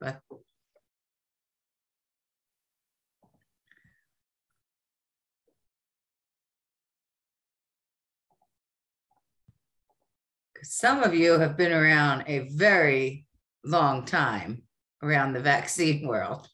but some of you have been around a very long time around the vaccine world.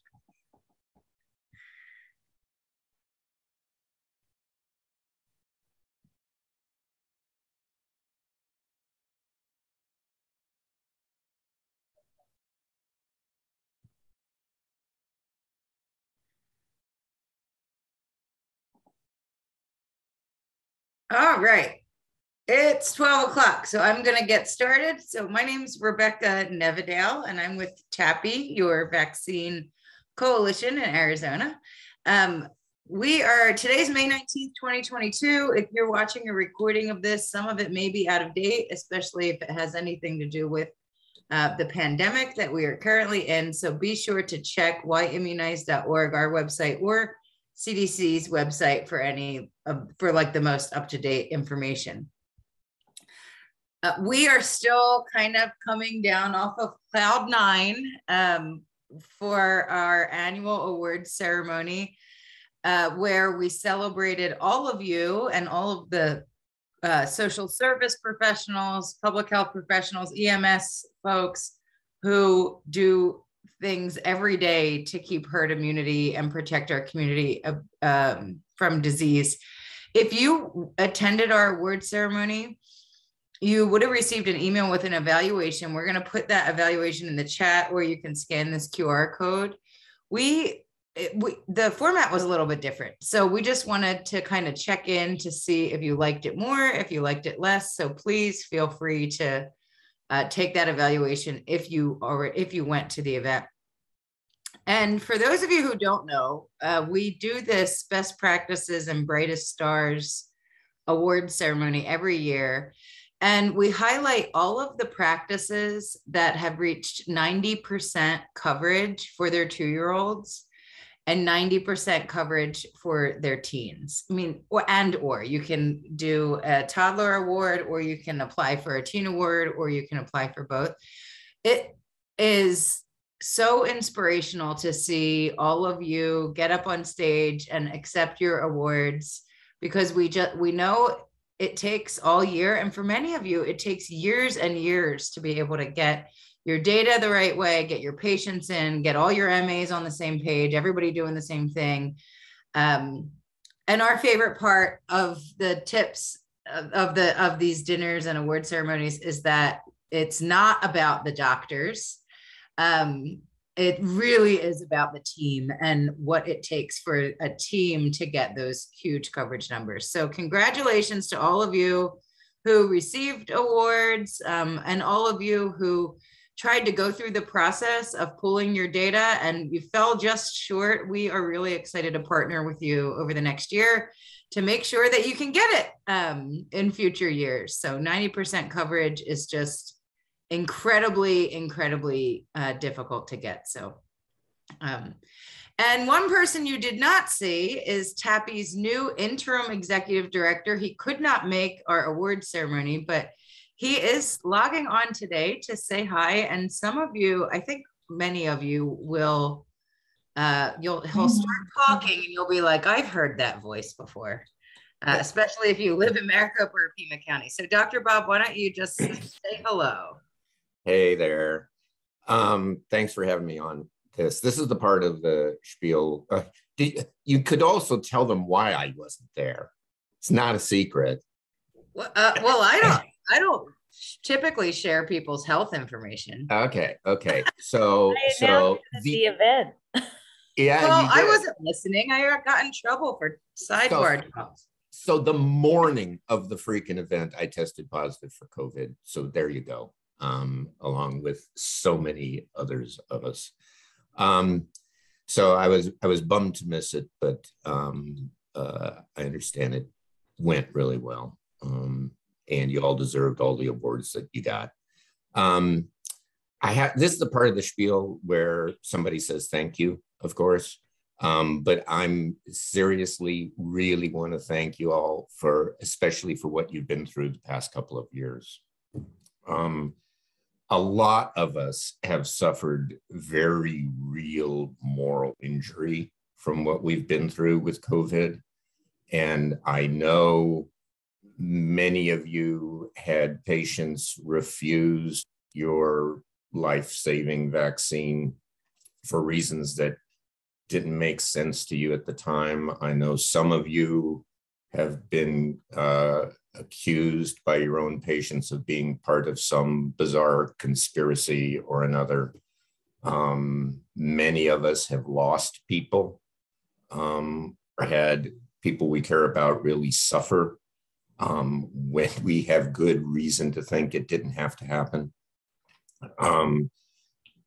All right. It's 12 o'clock, so I'm going to get started. So, my name is Rebecca Nevadale, and I'm with TAPI, your vaccine coalition in Arizona. Um, we are today's May 19th, 2022. If you're watching a recording of this, some of it may be out of date, especially if it has anything to do with uh, the pandemic that we are currently in. So, be sure to check whyimmunize.org, our website, or CDC's website for any for like the most up to date information. Uh, we are still kind of coming down off of cloud nine um, for our annual award ceremony, uh, where we celebrated all of you and all of the uh, social service professionals, public health professionals, EMS folks who do things every day to keep herd immunity and protect our community um, from disease. If you attended our award ceremony, you would have received an email with an evaluation. We're going to put that evaluation in the chat where you can scan this QR code. We, we the format was a little bit different. So we just wanted to kind of check in to see if you liked it more, if you liked it less. So please feel free to uh, take that evaluation if you or if you went to the event. And for those of you who don't know, uh, we do this best practices and brightest stars award ceremony every year. And we highlight all of the practices that have reached 90% coverage for their two year olds and 90% coverage for their teens. I mean, or, and or you can do a toddler award, or you can apply for a teen award, or you can apply for both. It is so inspirational to see all of you get up on stage and accept your awards because we just we know it takes all year. And for many of you, it takes years and years to be able to get your data the right way, get your patients in, get all your MAs on the same page, everybody doing the same thing. Um, and our favorite part of the tips of, of the of these dinners and award ceremonies is that it's not about the doctors. Um, it really is about the team and what it takes for a team to get those huge coverage numbers. So, congratulations to all of you who received awards um, and all of you who tried to go through the process of pulling your data and you fell just short. We are really excited to partner with you over the next year to make sure that you can get it um, in future years. So, 90% coverage is just incredibly, incredibly uh, difficult to get. So, um, and one person you did not see is TAPI's new interim executive director. He could not make our award ceremony, but he is logging on today to say hi. And some of you, I think many of you will, uh, you'll he'll start talking and you'll be like, I've heard that voice before. Uh, especially if you live in Maricopa or Pima County. So, Dr. Bob, why don't you just say hello? Hey there. Um, thanks for having me on this. This is the part of the spiel. Uh, you could also tell them why I wasn't there. It's not a secret. Well, uh, well, I don't. I don't typically share people's health information. Okay. Okay. So so the, the event. Yeah. Well, I wasn't listening. I got in trouble for sidebar so, So the morning of the freaking event, I tested positive for COVID. So there you go um, along with so many others of us. Um, so I was I was bummed to miss it, but um, uh, I understand it went really well, um, and you all deserved all the awards that you got. Um, I have this is the part of the spiel where somebody says thank you, of course. Um, but I'm seriously really want to thank you all for, especially for what you've been through the past couple of years. Um, a lot of us have suffered very real moral injury from what we've been through with COVID. And I know many of you had patients refuse your life saving vaccine for reasons that didn't make sense to you at the time. I know some of you have been uh, accused by your own patients of being part of some bizarre conspiracy or another. Um, many of us have lost people um, or had people we care about really suffer um, when we have good reason to think it didn't have to happen. Um,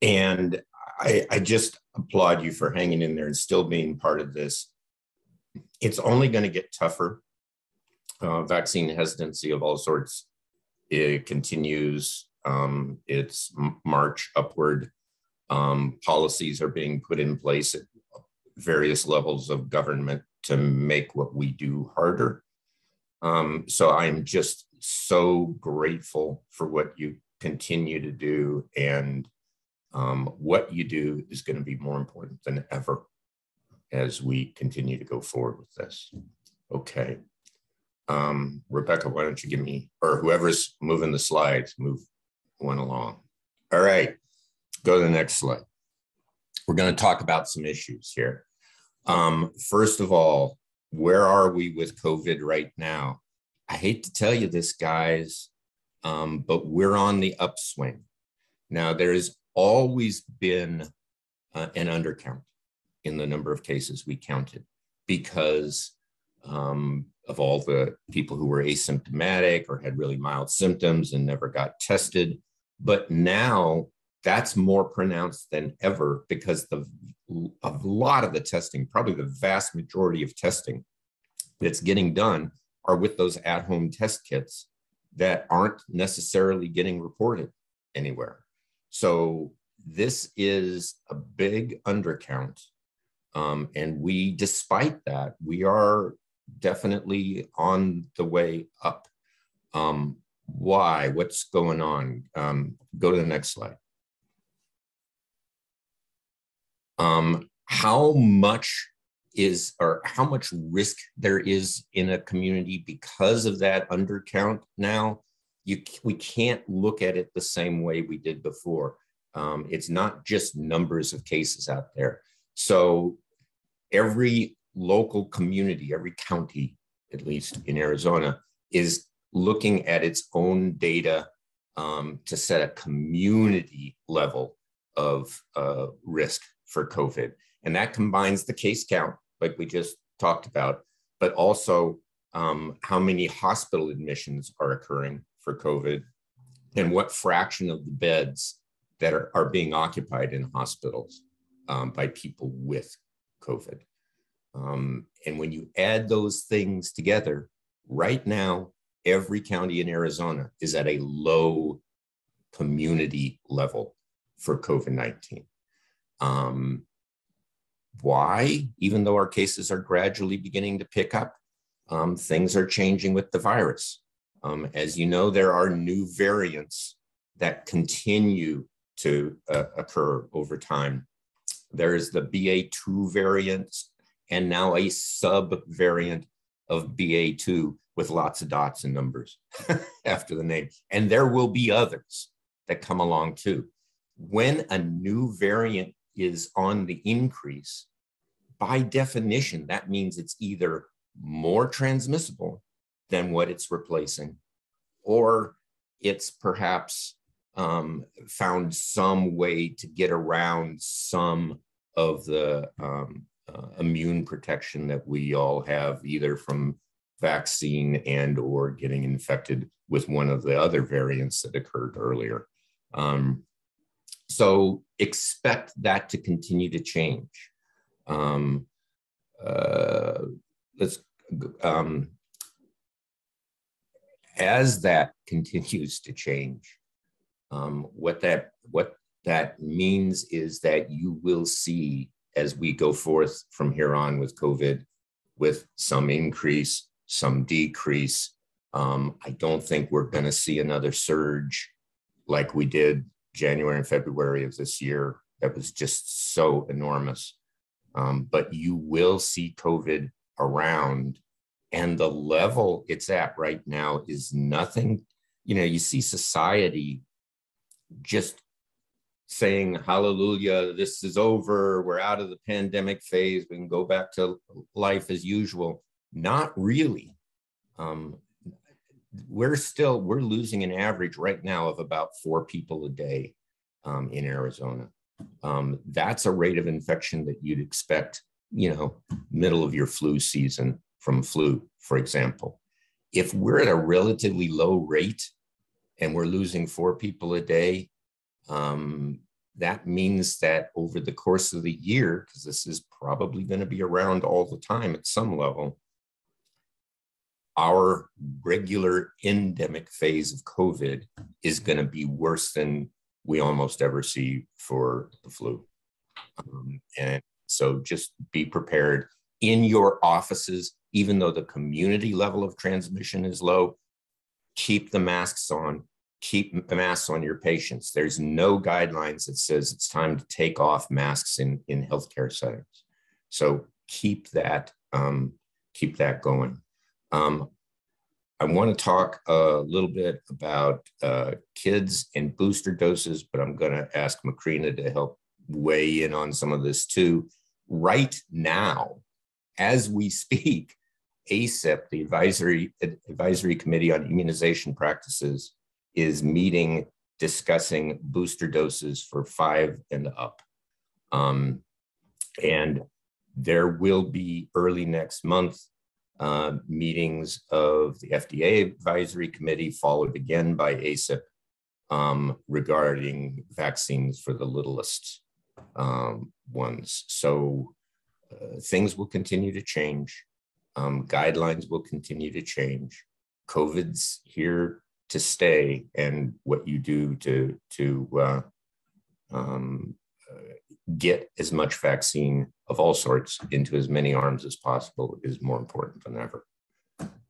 and I, I just applaud you for hanging in there and still being part of this. It's only going to get tougher. Uh, vaccine hesitancy of all sorts it continues um, its march upward. Um, policies are being put in place at various levels of government to make what we do harder. Um, so I'm just so grateful for what you continue to do. And um, what you do is going to be more important than ever as we continue to go forward with this. Okay. Um, Rebecca, why don't you give me, or whoever's moving the slides, move one along. All right, go to the next slide. We're going to talk about some issues here. Um, first of all, where are we with COVID right now? I hate to tell you this, guys, um, but we're on the upswing. Now, there has always been uh, an undercount in the number of cases we counted because um, of all the people who were asymptomatic or had really mild symptoms and never got tested. But now that's more pronounced than ever because the a lot of the testing, probably the vast majority of testing that's getting done are with those at-home test kits that aren't necessarily getting reported anywhere. So this is a big undercount. Um, and we, despite that, we are definitely on the way up. Um, why? What's going on? Um, go to the next slide. Um, how much is or how much risk there is in a community because of that undercount now you we can't look at it the same way we did before. Um, it's not just numbers of cases out there. So every local community every county at least in arizona is looking at its own data um, to set a community level of uh, risk for covid and that combines the case count, like we just talked about, but also um, how many hospital admissions are occurring for COVID and what fraction of the beds that are, are being occupied in hospitals um, by people with COVID. Um, and when you add those things together, right now, every county in Arizona is at a low community level for COVID 19. Um, why, even though our cases are gradually beginning to pick up, um, things are changing with the virus. Um, as you know, there are new variants that continue to uh, occur over time. There is the BA2 variant and now a sub variant of BA2 with lots of dots and numbers after the name. And there will be others that come along too. When a new variant is on the increase, by definition, that means it's either more transmissible than what it's replacing, or it's perhaps um, found some way to get around some of the um, uh, immune protection that we all have, either from vaccine and or getting infected with one of the other variants that occurred earlier. Um, so expect that to continue to change. Um, uh, let's um, as that continues to change, um, what that what that means is that you will see as we go forth from here on with COVID, with some increase, some decrease. Um, I don't think we're going to see another surge like we did January and February of this year. That was just so enormous. Um, but you will see COVID around, and the level it's at right now is nothing. You know, you see society just saying, Hallelujah, this is over. We're out of the pandemic phase. We can go back to life as usual. Not really. Um, we're still we're losing an average right now of about four people a day um, in Arizona. Um, that's a rate of infection that you'd expect, you know, middle of your flu season from flu, for example. If we're at a relatively low rate and we're losing four people a day, um, that means that over the course of the year, because this is probably going to be around all the time at some level, our regular endemic phase of COVID is going to be worse than we almost ever see for the flu. Um, and so just be prepared in your offices, even though the community level of transmission is low, keep the masks on, keep the masks on your patients. There's no guidelines that says it's time to take off masks in, in healthcare settings. So keep that, um, keep that going. Um, I want to talk a little bit about uh, kids and booster doses, but I'm going to ask Macrina to help weigh in on some of this too. Right now, as we speak, ACIP, the advisory advisory committee on immunization practices, is meeting discussing booster doses for five and up. Um, and there will be early next month uh, meetings of the FDA advisory committee, followed again by ACIP um, regarding vaccines for the littlest um, ones. So uh, things will continue to change. Um, guidelines will continue to change. COVID's here to stay, and what you do to to uh, um, get as much vaccine of all sorts into as many arms as possible is more important than ever.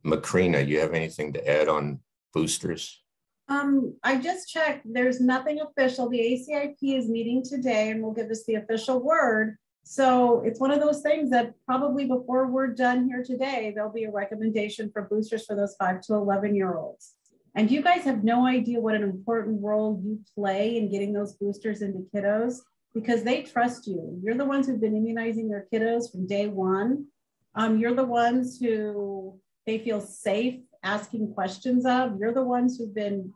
Macrina, you have anything to add on boosters? Um, I just checked. There's nothing official. The ACIP is meeting today and will give us the official word. So it's one of those things that probably before we're done here today, there'll be a recommendation for boosters for those five to 11 year olds. And you guys have no idea what an important role you play in getting those boosters into kiddos because they trust you. You're the ones who've been immunizing their kiddos from day one. Um, you're the ones who they feel safe asking questions of. You're the ones who've been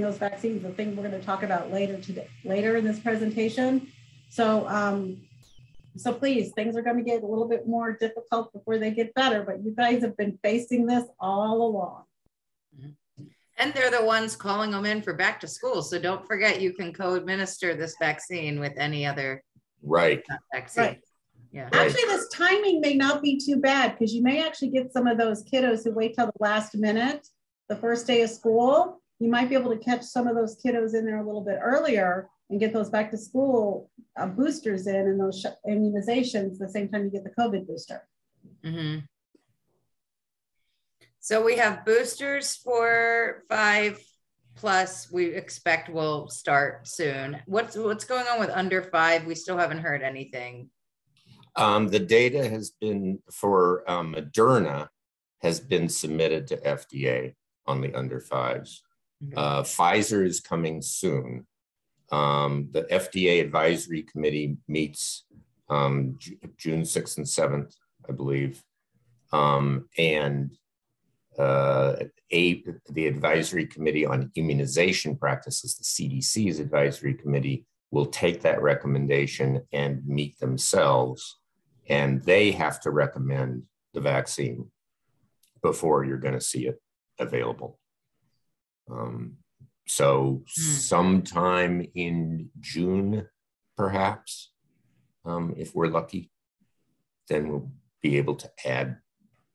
those vaccines, the thing we're going to talk about later today, later in this presentation. So, um, so please, things are going to get a little bit more difficult before they get better, but you guys have been facing this all along. And they're the ones calling them in for back to school. So don't forget you can co-administer this vaccine with any other right vaccine. Right. Yeah. Actually, this timing may not be too bad because you may actually get some of those kiddos who wait till the last minute, the first day of school. You might be able to catch some of those kiddos in there a little bit earlier and get those back to school uh, boosters in and those immunizations the same time you get the COVID booster. Mm-hmm. So we have boosters for five plus we expect will start soon. What's what's going on with under five? We still haven't heard anything. Um, the data has been for um, Moderna has been submitted to FDA on the under fives. Mm-hmm. Uh, Pfizer is coming soon. Um, the FDA advisory committee meets um, June 6th and 7th, I believe. Um, and uh, a, the Advisory Committee on Immunization Practices, the CDC's advisory committee, will take that recommendation and meet themselves, and they have to recommend the vaccine before you're going to see it available. Um, so, hmm. sometime in June, perhaps, um, if we're lucky, then we'll be able to add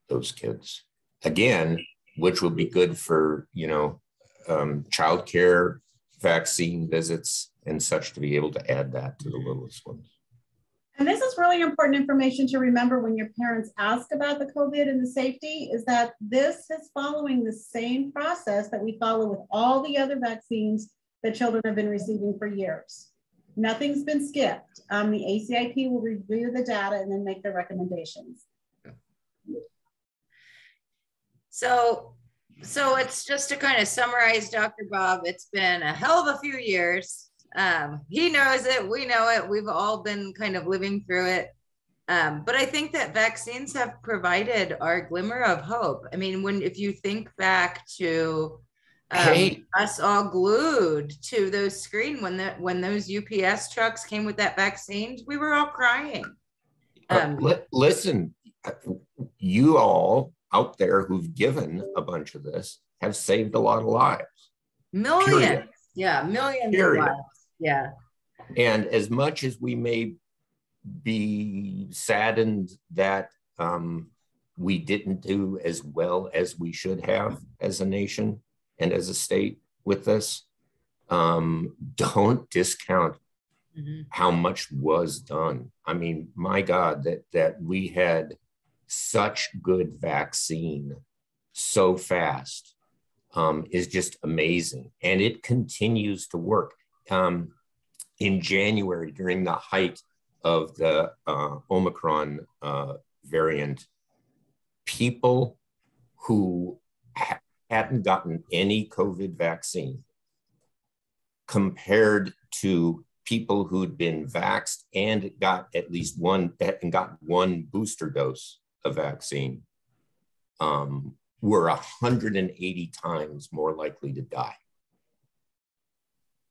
those kids again, which will be good for, you know, um, childcare, vaccine visits, and such to be able to add that to the littlest ones. And this is really important information to remember when your parents ask about the COVID and the safety is that this is following the same process that we follow with all the other vaccines that children have been receiving for years. Nothing's been skipped. Um, the ACIP will review the data and then make their recommendations. So, so it's just to kind of summarize, Dr. Bob, it's been a hell of a few years. Um, he knows it, we know it, we've all been kind of living through it. Um, but I think that vaccines have provided our glimmer of hope. I mean, when if you think back to um, hey. us all glued to those screen when that when those UPS trucks came with that vaccine, we were all crying. Um, uh, li- listen, you all out there who've given a bunch of this have saved a lot of lives. Millions, Period. yeah, millions Period. of lives, yeah. And as much as we may be saddened that um, we didn't do as well as we should have as a nation and as a state with this. Um, don't discount mm-hmm. how much was done. I mean, my God, that that we had such good vaccine so fast um, is just amazing, and it continues to work. Um, in January, during the height of the uh, Omicron uh, variant, people who ha- hadn't gotten any COVID vaccine compared to people who'd been vaxxed and got at least one and got one booster dose of vaccine um, were 180 times more likely to die.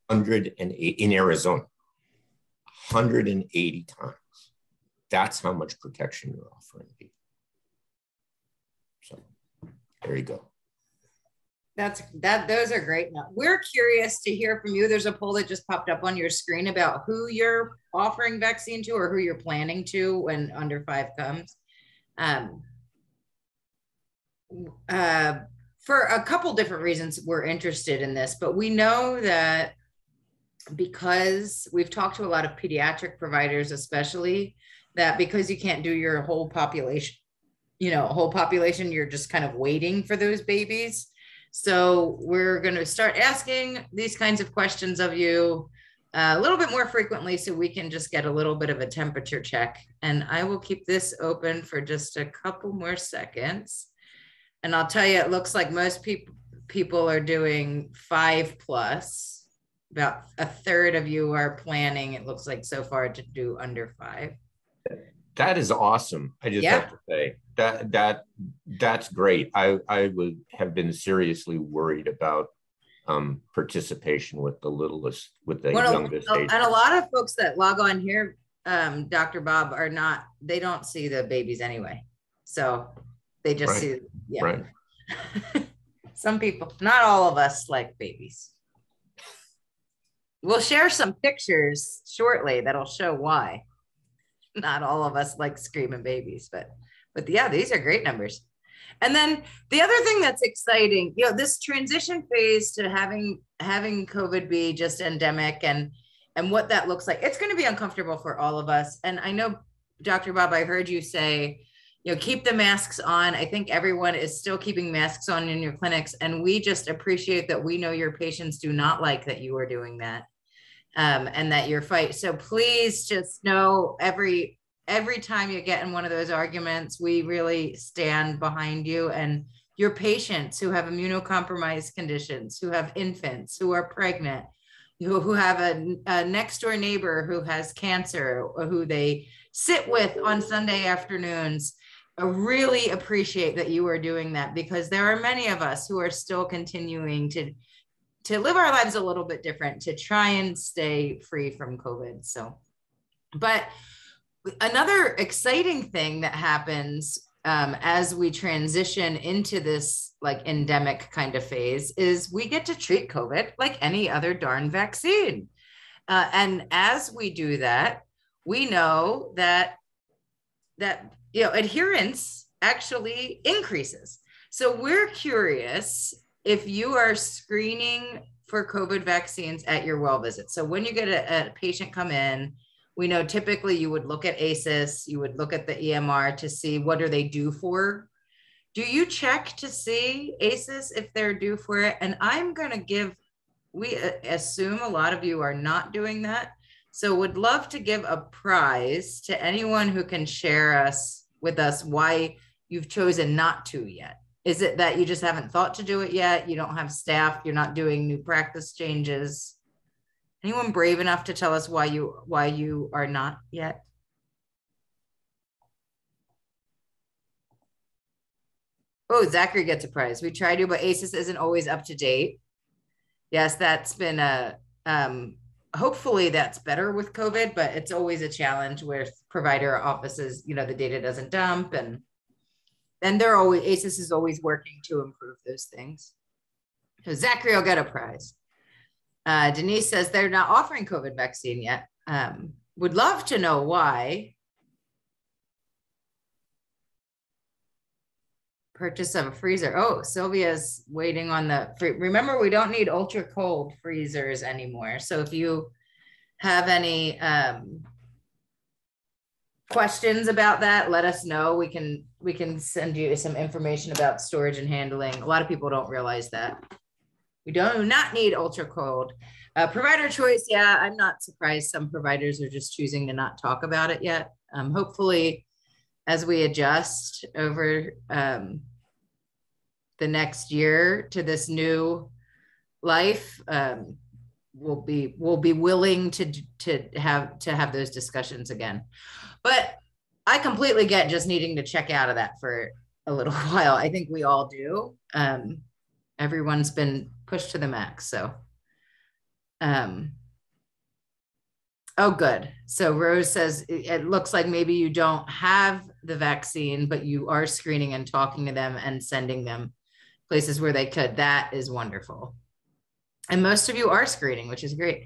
108 in Arizona. 180 times. That's how much protection you're offering people. So there you go. That's that. Those are great. We're curious to hear from you. There's a poll that just popped up on your screen about who you're offering vaccine to or who you're planning to when under five comes. Um, uh, for a couple different reasons, we're interested in this, but we know that because we've talked to a lot of pediatric providers, especially that because you can't do your whole population, you know, whole population, you're just kind of waiting for those babies. So we're going to start asking these kinds of questions of you a little bit more frequently so we can just get a little bit of a temperature check. And I will keep this open for just a couple more seconds. And I'll tell you, it looks like most people people are doing five plus about a third of you are planning, it looks like so far to do under five. That is awesome. I just yeah. have to say that that that's great. I I would have been seriously worried about um, participation with the littlest, with the well, youngest. And a lot of folks that log on here, um, Dr. Bob, are not. They don't see the babies anyway, so they just right. see. Yeah. Right. Some people, not all of us, like babies. We'll share some pictures shortly that'll show why. Not all of us like screaming babies, but but yeah, these are great numbers. And then the other thing that's exciting, you know, this transition phase to having having COVID be just endemic and and what that looks like, it's going to be uncomfortable for all of us. And I know, Dr. Bob, I heard you say, you know, keep the masks on. I think everyone is still keeping masks on in your clinics, and we just appreciate that we know your patients do not like that you are doing that um, and that you're fight. So please just know every every time you get in one of those arguments, we really stand behind you and your patients who have immunocompromised conditions, who have infants, who are pregnant, who, who have a, a next door neighbor who has cancer, who they sit with on Sunday afternoons. I really appreciate that you are doing that because there are many of us who are still continuing to to live our lives a little bit different to try and stay free from COVID. So, but another exciting thing that happens um, as we transition into this like endemic kind of phase is we get to treat COVID like any other darn vaccine. Uh, and as we do that, we know that that you know adherence actually increases. So we're curious if you are screening for COVID vaccines at your well visit. So when you get a, a, patient come in, we know typically you would look at ASIIS, you would look at the EMR to see what are they due for. Do you check to see ASIIS if they're due for it? And I'm going to give we uh, assume a lot of you are not doing that. So would love to give a prize to anyone who can share us with us why you've chosen not to yet. Is it that you just haven't thought to do it yet? You don't have staff, you're not doing new practice changes? Anyone brave enough to tell us why you why you are not yet? Oh, Zachary gets a prize. We try to, but ASIIS isn't always up to date. Yes, that's been a um, hopefully that's better with COVID, but it's always a challenge with provider offices. You know, the data doesn't dump, and and they're always ASIIS is always working to improve those things. So Zachary will get a prize. Uh, Denise says they're not offering COVID vaccine yet. Um, would love to know why. Purchase of a freezer. Oh, Sylvia's waiting on the. Remember, we don't need ultra cold freezers anymore. So if you have any um, questions about that, let us know. We can we can send you some information about storage and handling. A lot of people don't realize that. We do not need ultra cold. Uh, provider choice, yeah, I'm not surprised some providers are just choosing to not talk about it yet. Um, hopefully, as we adjust over um, the next year to this new life, um, we'll be we'll be willing to to have to have those discussions again. But I completely get just needing to check out of that for a little while. I think we all do. Um, everyone's been pushed to the max. So, um, oh, good. So Rose says it looks like maybe you don't have the vaccine, but you are screening and talking to them and sending them places where they could. That is wonderful. And most of you are screening, which is great.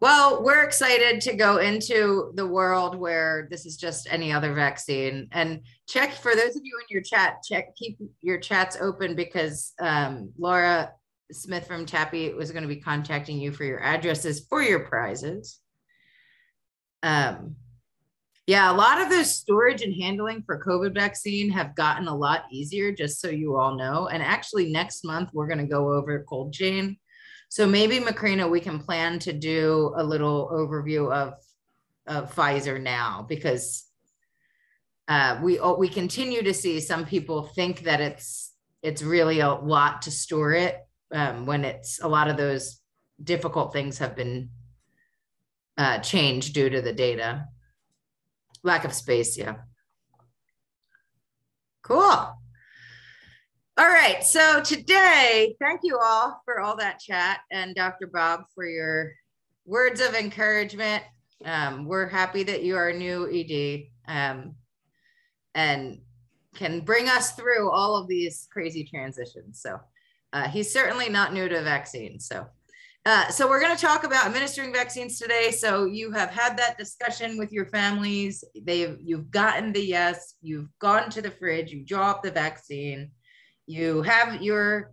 Well, we're excited to go into the world where this is just any other vaccine. And check for those of you in your chat, check keep your chats open because um, Laura Smith from TAPI was going to be contacting you for your addresses for your prizes. Um, yeah, a lot of those storage and handling for COVID vaccine have gotten a lot easier, just so you all know. And actually, next month, we're going to go over cold chain so maybe Macrina, we can plan to do a little overview of, of Pfizer now because uh, we we continue to see some people think that it's it's really a lot to store it um, when it's a lot of those difficult things have been uh, changed due to the data lack of space. Yeah. Cool. All right. So today, thank you all for all that chat and Dr. Bob for your words of encouragement. Um, we're happy that you are new ED um, and can bring us through all of these crazy transitions. So uh, he's certainly not new to vaccines. So, uh, so we're going to talk about administering vaccines today. So you have had that discussion with your families. They've you've gotten the yes. You've gone to the fridge. You draw up the vaccine you have your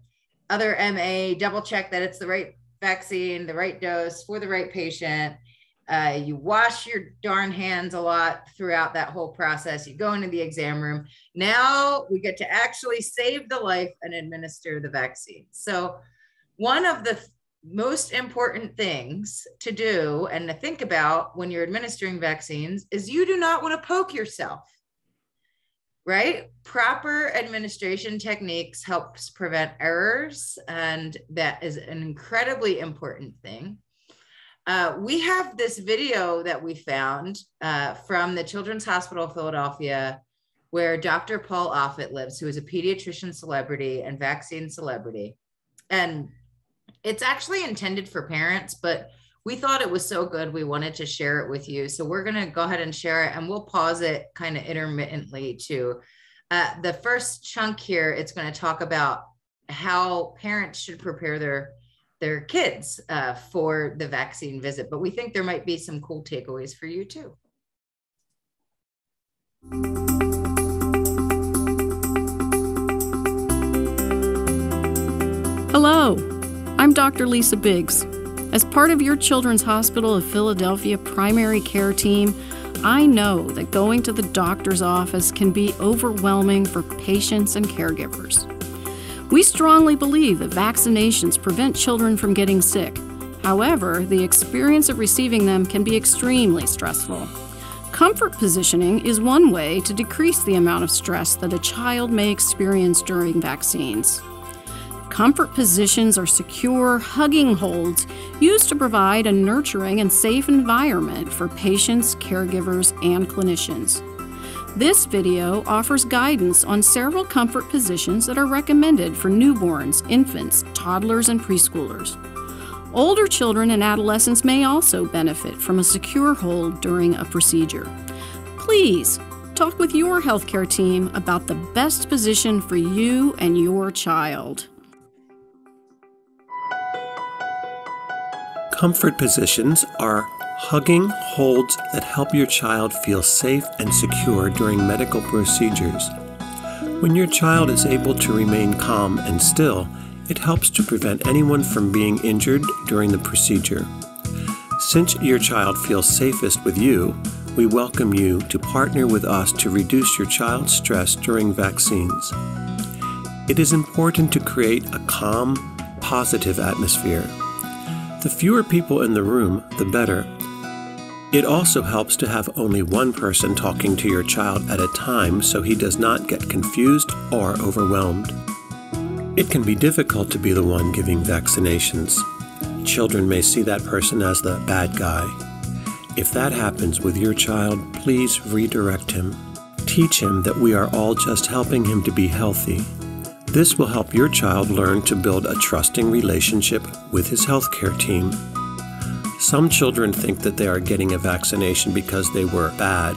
other MA, double check that it's the right vaccine, the right dose for the right patient. Uh, you wash your darn hands a lot throughout that whole process. You go into the exam room. Now we get to actually save the life and administer the vaccine. So, one of the most important things to do and to think about when you're administering vaccines is you do not want to poke yourself right? Proper administration techniques helps prevent errors, and that is an incredibly important thing. Uh, we have this video that we found uh, from the Children's Hospital of Philadelphia, where Dr. Paul Offit lives, who is a pediatrician celebrity and vaccine celebrity. And it's actually intended for parents, but we thought it was so good we wanted to share it with you. So we're going to go ahead and share it and we'll pause it kind of intermittently too uh, the first chunk here it's going to talk about how parents should prepare their their kids uh, for the vaccine visit. But we think there might be some cool takeaways for you too. Hello i'm dr lisa biggs as part of your Children's Hospital of Philadelphia primary care team, I know that going to the doctor's office can be overwhelming for patients and caregivers. We strongly believe that vaccinations prevent children from getting sick. However, the experience of receiving them can be extremely stressful. Comfort positioning is one way to decrease the amount of stress that a child may experience during vaccines. Comfort positions are secure, hugging holds used to provide a nurturing and safe environment for patients, caregivers, and clinicians. This video offers guidance on several comfort positions that are recommended for newborns, infants, toddlers, and preschoolers. Older children and adolescents may also benefit from a secure hold during a procedure. Please talk with your healthcare team about the best position for you and your child. Comfort positions are hugging holds that help your child feel safe and secure during medical procedures. When your child is able to remain calm and still, it helps to prevent anyone from being injured during the procedure. Since your child feels safest with you, we welcome you to partner with us to reduce your child's stress during vaccines. It is important to create a calm, positive atmosphere. The fewer people in the room, the better. It also helps to have only one person talking to your child at a time so he does not get confused or overwhelmed. It can be difficult to be the one giving vaccinations. Children may see that person as the bad guy. If that happens with your child, please redirect him. Teach him that we are all just helping him to be healthy. This will help your child learn to build a trusting relationship with his healthcare team. Some children think that they are getting a vaccination because they were bad.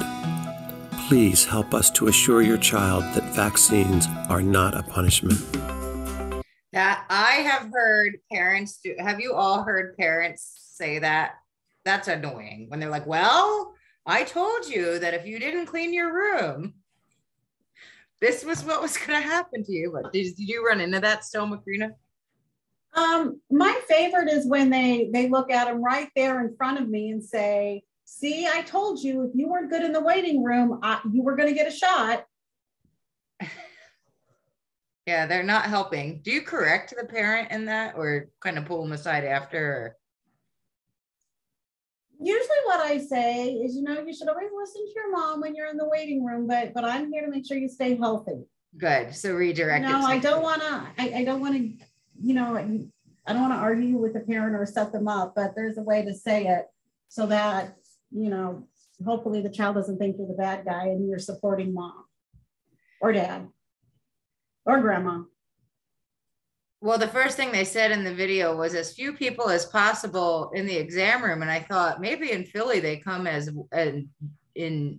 Please help us to assure your child that vaccines are not a punishment. That I have heard parents do. Have you all heard parents say that? That's annoying when they're like, well, I told you that if you didn't clean your room, this was what was going to happen to you. But did, did you run into that still, Macrina? Um, my favorite is when they they look at them right there in front of me and say, "See, I told you if you weren't good in the waiting room, I, you were going to get a shot." Yeah, they're not helping. Do you correct the parent in that or kind of pull them aside after? Or? Usually what I say is, you know, you should always listen to your mom when you're in the waiting room, but but I'm here to make sure you stay healthy. Good. So redirect. No, I don't want to, I, I don't want to, you know, I don't want to argue with the parent or set them up, but there's a way to say it so that, you know, hopefully the child doesn't think you're the bad guy and you're supporting mom or dad or grandma. Well, the first thing they said in the video was as few people as possible in the exam room. And I thought maybe in Philly they come as in,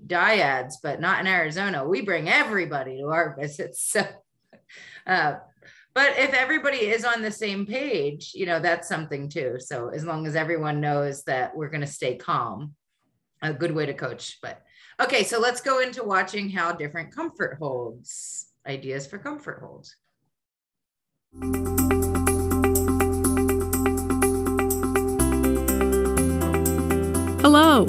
dyads, but not in Arizona. We bring everybody to our visits. So, uh, but if everybody is on the same page, you know, that's something too. So as long as everyone knows that we're going to stay calm, a good way to coach. But okay, so let's go into watching how different comfort holds ideas for comfort holds. Hello,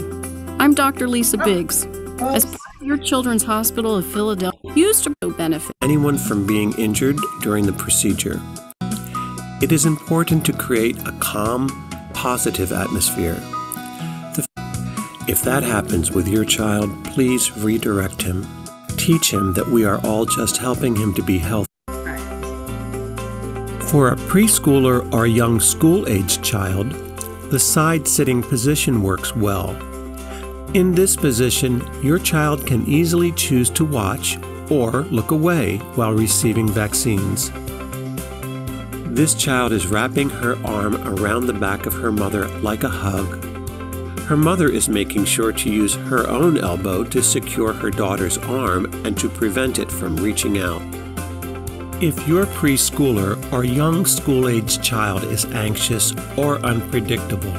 I'm Dr. Lisa Biggs. As part of your Children's Hospital of Philadelphia, used to benefit anyone from being injured during the procedure. It is important to create a calm, positive atmosphere. If that happens with your child, please redirect him teach him that we are all just helping him to be healthy. For a preschooler or young school aged child, the side sitting position works well. In this position, your child can easily choose to watch or look away while receiving vaccines. This child is wrapping her arm around the back of her mother like a hug her mother is making sure to use her own elbow to secure her daughter's arm and to prevent it from reaching out. If your preschooler or young school aged child is anxious or unpredictable,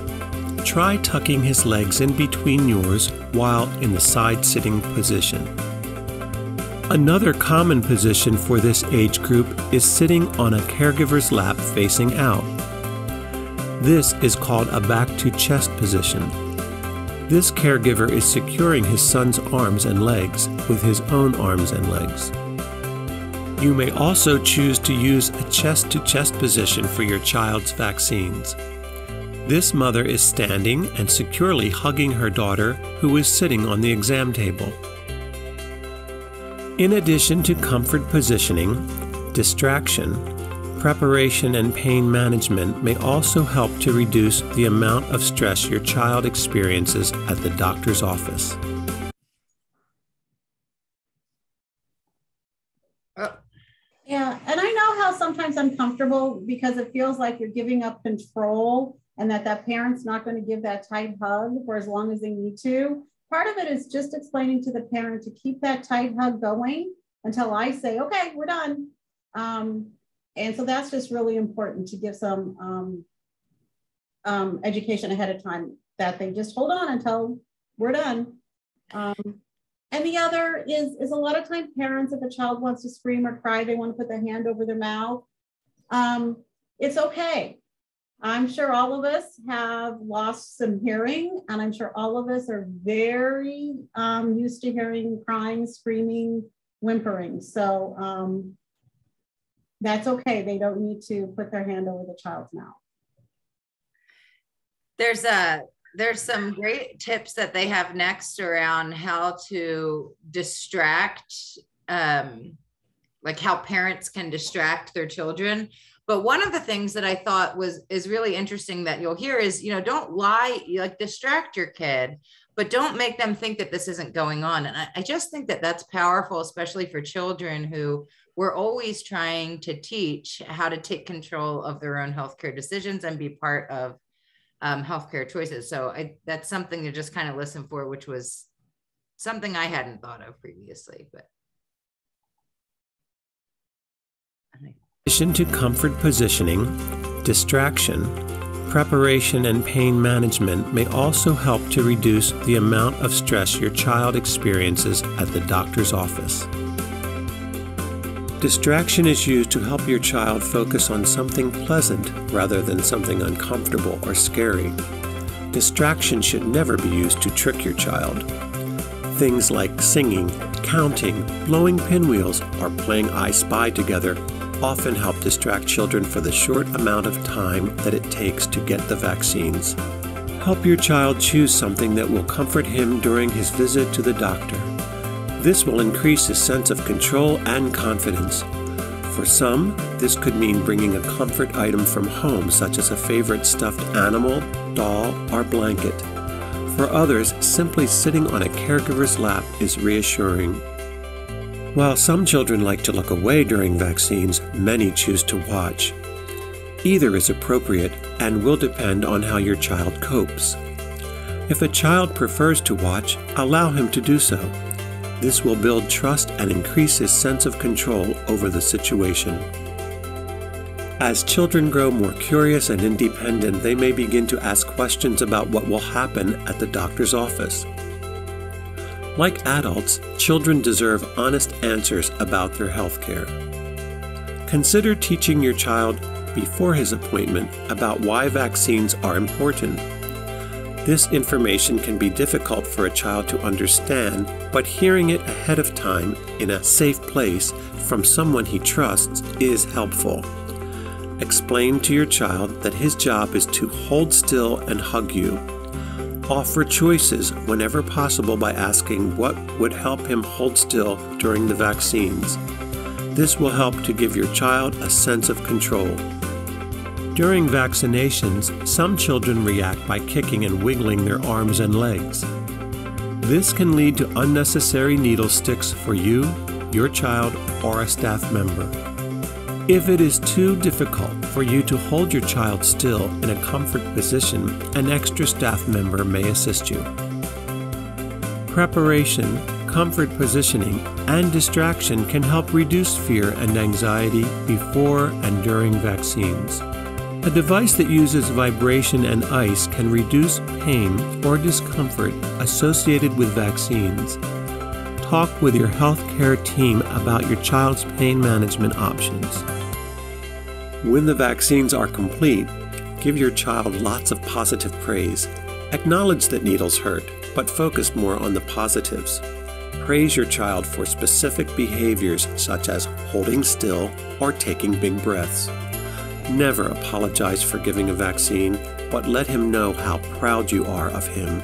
try tucking his legs in between yours while in the side sitting position. Another common position for this age group is sitting on a caregiver's lap facing out. This is called a back to chest position. This caregiver is securing his son's arms and legs with his own arms and legs. You may also choose to use a chest to chest position for your child's vaccines. This mother is standing and securely hugging her daughter, who is sitting on the exam table. In addition to comfort positioning, distraction, preparation, and pain management may also help to reduce the amount of stress your child experiences at the doctor's office. Yeah, and I know how sometimes uncomfortable because it feels like you're giving up control and that that parent's not going to give that tight hug for as long as they need to. Part of it is just explaining to the parent to keep that tight hug going until I say, okay, we're done. Um, and so that's just really important to give some um, um, education ahead of time that they just hold on until we're done. Um, and the other is, is a lot of time parents, if a child wants to scream or cry, they want to put their hand over their mouth. Um, it's okay. I'm sure all of us have lost some hearing, and I'm sure all of us are very um, used to hearing crying, screaming, whimpering. So um, that's okay. They don't need to put their hand over the child's mouth. There's a there's some great tips that they have next around how to distract um, like how parents can distract their children but one of the things that I thought was is really interesting that you'll hear is, you know, don't lie, like distract your kid, but don't make them think that this isn't going on. And I, I just think that that's powerful, especially for children who we're always trying to teach how to take control of their own healthcare decisions and be part of um, healthcare choices. So I, that's something to just kind of listen for, which was something I hadn't thought of previously, but. In addition to comfort positioning, distraction, preparation, and pain management may also help to reduce the amount of stress your child experiences at the doctor's office. Distraction is used to help your child focus on something pleasant rather than something uncomfortable or scary. Distraction should never be used to trick your child. Things like singing, counting, blowing pinwheels, or playing I Spy together often help distract children for the short amount of time that it takes to get the vaccines. Help your child choose something that will comfort him during his visit to the doctor. This will increase his sense of control and confidence. For some, this could mean bringing a comfort item from home, such as a favorite stuffed animal, doll, or blanket. For others, simply sitting on a caregiver's lap is reassuring while some children like to look away during vaccines, many choose to watch. Either is appropriate and will depend on how your child copes. If a child prefers to watch, allow him to do so. This will build trust and increase his sense of control over the situation. As children grow more curious and independent, they may begin to ask questions about what will happen at the doctor's office. Like adults, children deserve honest answers about their health care. Consider teaching your child before his appointment about why vaccines are important. This information can be difficult for a child to understand, but hearing it ahead of time in a safe place from someone he trusts is helpful. Explain to your child that his job is to hold still and hug you Offer choices whenever possible by asking what would help him hold still during the vaccines. This will help to give your child a sense of control. During vaccinations, some children react by kicking and wiggling their arms and legs. This can lead to unnecessary needle sticks for you, your child, or a staff member. If it is too difficult for you to hold your child still in a comfort position, an extra staff member may assist you. Preparation, comfort positioning, and distraction can help reduce fear and anxiety before and during vaccines. A device that uses vibration and ice can reduce pain or discomfort associated with vaccines. Talk with your healthcare team about your child's pain management options. When the vaccines are complete, give your child lots of positive praise. Acknowledge that needles hurt, but focus more on the positives. Praise your child for specific behaviors such as holding still or taking big breaths. Never apologize for giving a vaccine, but let him know how proud you are of him.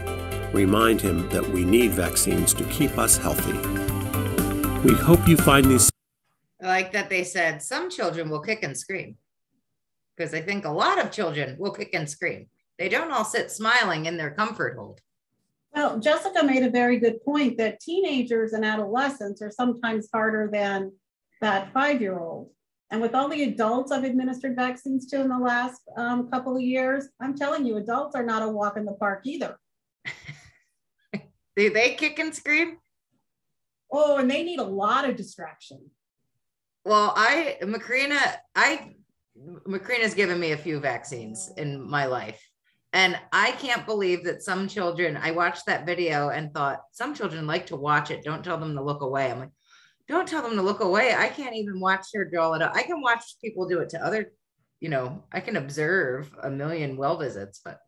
Remind him that we need vaccines to keep us healthy. We hope you find these. I like that they said some children will kick and scream because I think a lot of children will kick and scream. They don't all sit smiling in their comfort hold. Well, Jessica made a very good point that teenagers and adolescents are sometimes harder than that five year old. And with all the adults I've administered vaccines to in the last um, couple of years, I'm telling you, adults are not a walk in the park either. Do they kick and scream? Oh, and they need a lot of distraction. Well, I, Macrina, I, Macrina's given me a few vaccines in my life. And I can't believe that some children, I watched that video and thought some children like to watch it. Don't tell them to look away. I'm like, don't tell them to look away. I can't even watch her draw it up. I can watch people do it to other, you know, I can observe a million well visits, but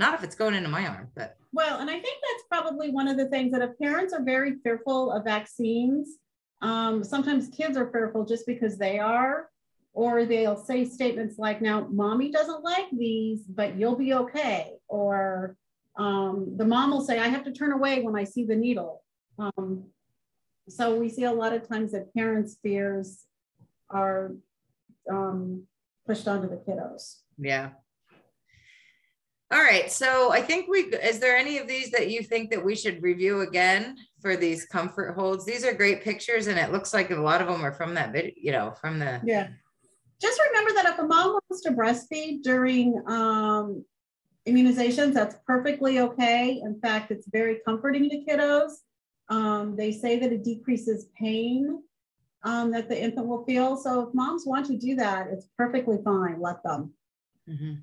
not if it's going into my arm. But well, and I think that's probably one of the things that if parents are very fearful of vaccines, um, sometimes kids are fearful just because they are, or they'll say statements like, now, mommy doesn't like these, but you'll be okay. Or um, the mom will say, I have to turn away when I see the needle. Um, so we see a lot of times that parents' fears are um, pushed onto the kiddos. Yeah. All right. So I think we, is there any of these that you think that we should review again for these comfort holds? These are great pictures and it looks like a lot of them are from that video, you know, from the. Yeah. Just remember that if a mom wants to breastfeed during um, immunizations, that's perfectly okay. In fact, it's very comforting to kiddos. Um, they say that it decreases pain um, that the infant will feel. So if moms want to do that, it's perfectly fine. Let them. Mm-hmm.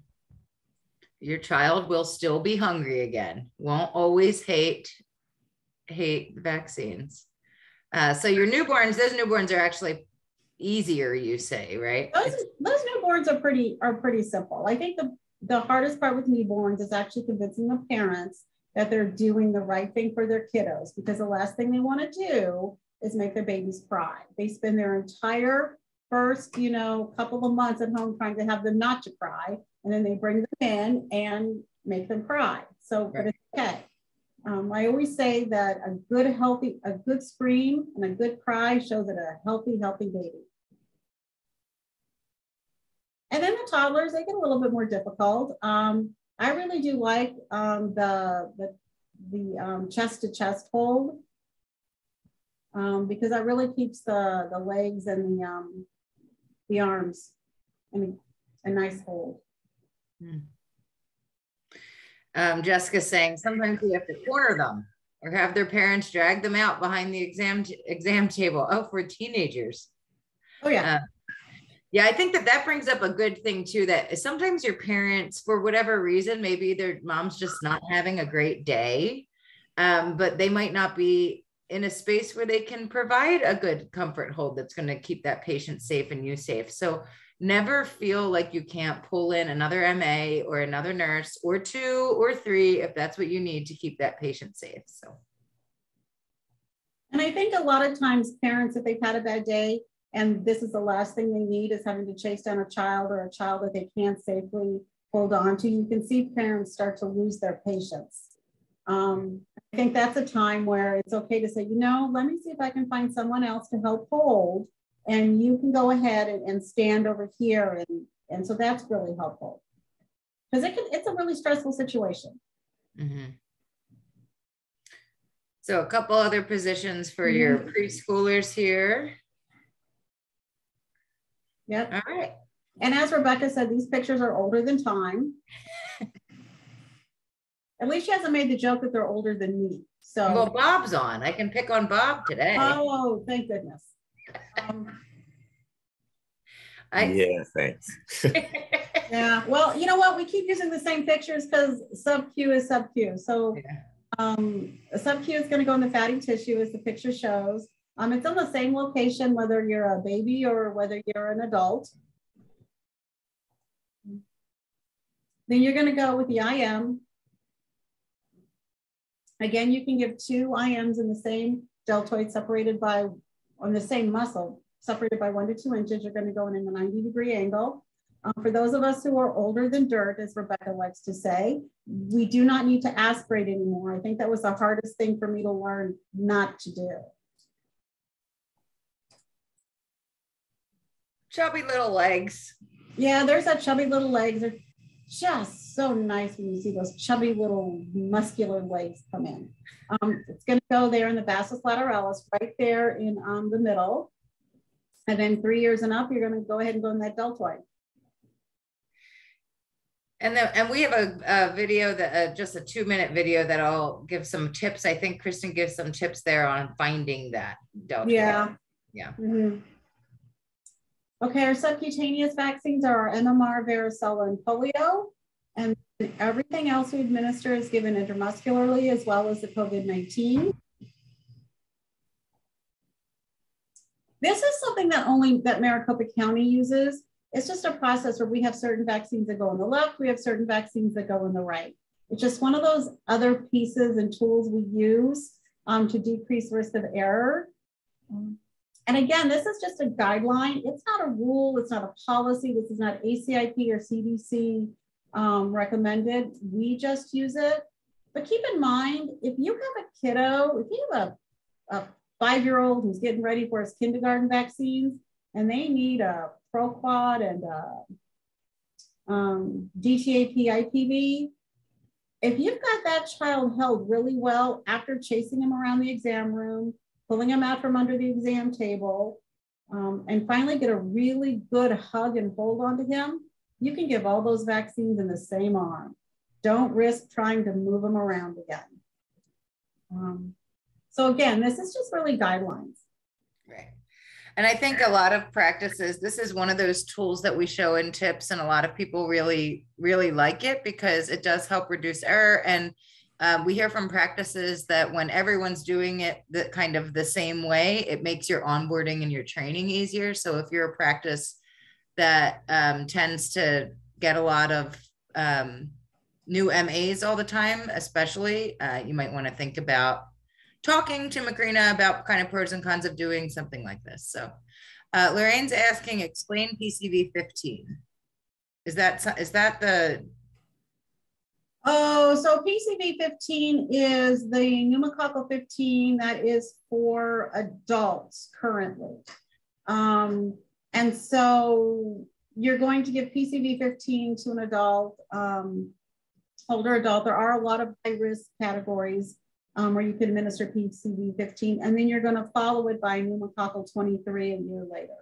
Your child will still be hungry again. Won't always hate hate vaccines. Uh, so your newborns, those newborns are actually easier, you say, right? Those, those newborns are pretty are pretty simple. I think the the hardest part with newborns is actually convincing the parents that they're doing the right thing for their kiddos because the last thing they want to do is make their babies cry. They spend their entire first, you know, couple of months at home trying to have them not to cry, and then they bring them in and make them cry. So, right. but it's okay. Um, I always say that a good, healthy, a good scream and a good cry shows that a healthy, healthy baby. And then the toddlers, they get a little bit more difficult. Um, I really do like um, the, the, the um, chest to chest hold um, because that really keeps the, the legs and the, um, the arms in a, a nice hold. Hmm. Um, Jessica saying sometimes we have to corner them or have their parents drag them out behind the exam exam table. Oh, for teenagers. Oh yeah. Uh, yeah, I think that that brings up a good thing too. That sometimes your parents, for whatever reason, maybe their mom's just not having a great day, um, but they might not be in a space where they can provide a good comfort hold that's going to keep that patient safe and you safe. So never feel like you can't pull in another MA or another nurse or two or three if that's what you need to keep that patient safe. So. And I think a lot of times parents, if they've had a bad day, and this is the last thing they need is having to chase down a child or a child that they can't safely hold on to. You can see parents start to lose their patience. Um, I think that's a time where it's okay to say, you know, let me see if I can find someone else to help hold, and you can go ahead and, and stand over here. And, and so that's really helpful because it can, it's a really stressful situation. Mm-hmm. So a couple other positions for mm-hmm. your preschoolers here. Yep. All right. And as Rebecca said, these pictures are older than time. At least she hasn't made the joke that they're older than me. So well, Bob's on. I can pick on Bob today. Oh, thank goodness. Um, I, yeah, thanks. yeah. Well, you know what? We keep using the same pictures because sub Q is sub Q. So yeah. um, sub Q is going to go in the fatty tissue as the picture shows. Um, it's in the same location, whether you're a baby or whether you're an adult. Then you're going to go with the IM. Again, you can give two IMs in the same deltoid separated by, on the same muscle, separated by one to two inches. You're going to go in in a 90 degree angle. Um, for those of us who are older than dirt, as Rebecca likes to say, we do not need to aspirate anymore. I think that was the hardest thing for me to learn not to do. Chubby little legs. Yeah, there's that chubby little legs. They're just so nice when you see those chubby little muscular legs come in. Um, it's going to go there in the vastus lateralis, right there in um, the middle. And then three years and up, you're going to go ahead and go in that deltoid. And then, and we have a, a video that uh, just a two minute video that I'll give some tips. I think Kristen gives some tips there on finding that deltoid. Yeah. Yeah. Mm-hmm. Okay, our subcutaneous vaccines are our MMR, varicella, and polio. And everything else we administer is given intramuscularly as well as the COVID-19. This is something that only that Maricopa County uses. It's just a process where we have certain vaccines that go on the left, we have certain vaccines that go on the right. It's just one of those other pieces and tools we use um, to decrease risk of error. Um, and again, this is just a guideline. It's not a rule. It's not a policy. This is not ACIP or CDC um, recommended. We just use it. But keep in mind, if you have a kiddo, if you have a, a five-year-old who's getting ready for his kindergarten vaccines and they need a ProQuad and a um, DTaP IPV, if you've got that child held really well after chasing him around the exam room, pulling him out from under the exam table, um, and finally get a really good hug and hold onto him, you can give all those vaccines in the same arm. Don't risk trying to move them around again. Um, so again, this is just really guidelines. Right. And I think a lot of practices, this is one of those tools that we show in tips, and a lot of people really, really like it because it does help reduce error. And um, we hear from practices that when everyone's doing it the kind of the same way, it makes your onboarding and your training easier. So if you're a practice that um, tends to get a lot of um, new MAs all the time, especially, uh, you might want to think about talking to Macrina about kind of pros and cons of doing something like this. So uh, Lorraine's asking, explain PCV 15. Is that, is that the Oh, so PCV 15 is the pneumococcal 15 that is for adults currently. Um, and so you're going to give PCV 15 to an adult, um, older adult. There are a lot of high risk categories um, where you can administer PCV 15, and then you're going to follow it by pneumococcal 23 a year later.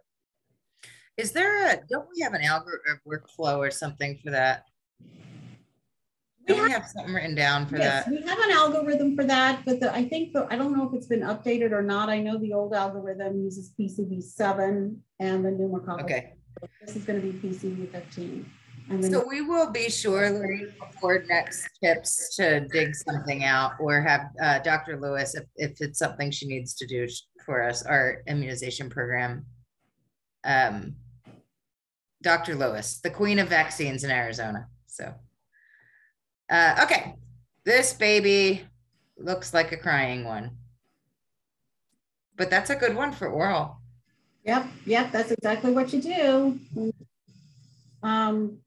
Is there a, don't we have an algorithm workflow or something for that? We have something written down for yes, that? we have an algorithm for that, but the, I think the, I don't know if it's been updated or not. I know the old algorithm uses PCV seven and the pneumococcal. Okay. This is going to be PCV 15. And then so we will be sure, Lorraine, before next tips to dig something out or have uh, Dr. Lewis, if, if it's something she needs to do for us, our immunization program. Um, Dr. Lewis, the queen of vaccines in Arizona. So. Uh, okay, this baby looks like a crying one, but that's a good one for oral. Yep, yep, that's exactly what you do. Um,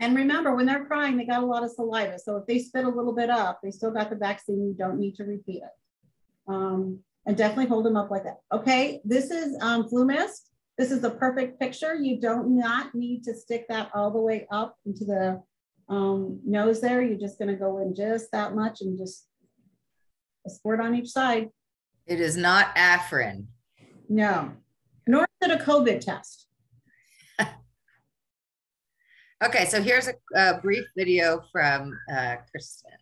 and remember, when they're crying, they got a lot of saliva. So if they spit a little bit up, they still got the vaccine. You don't need to repeat it. Um, and definitely hold them up like that. Okay, this is um, FluMist. This is the perfect picture. You don't not need to stick that all the way up into the um, nose there, you're just gonna go in just that much and just a squirt on each side. It is not Afrin. No, nor is it a COVID test. okay, so here's a, a brief video from uh, Kristen.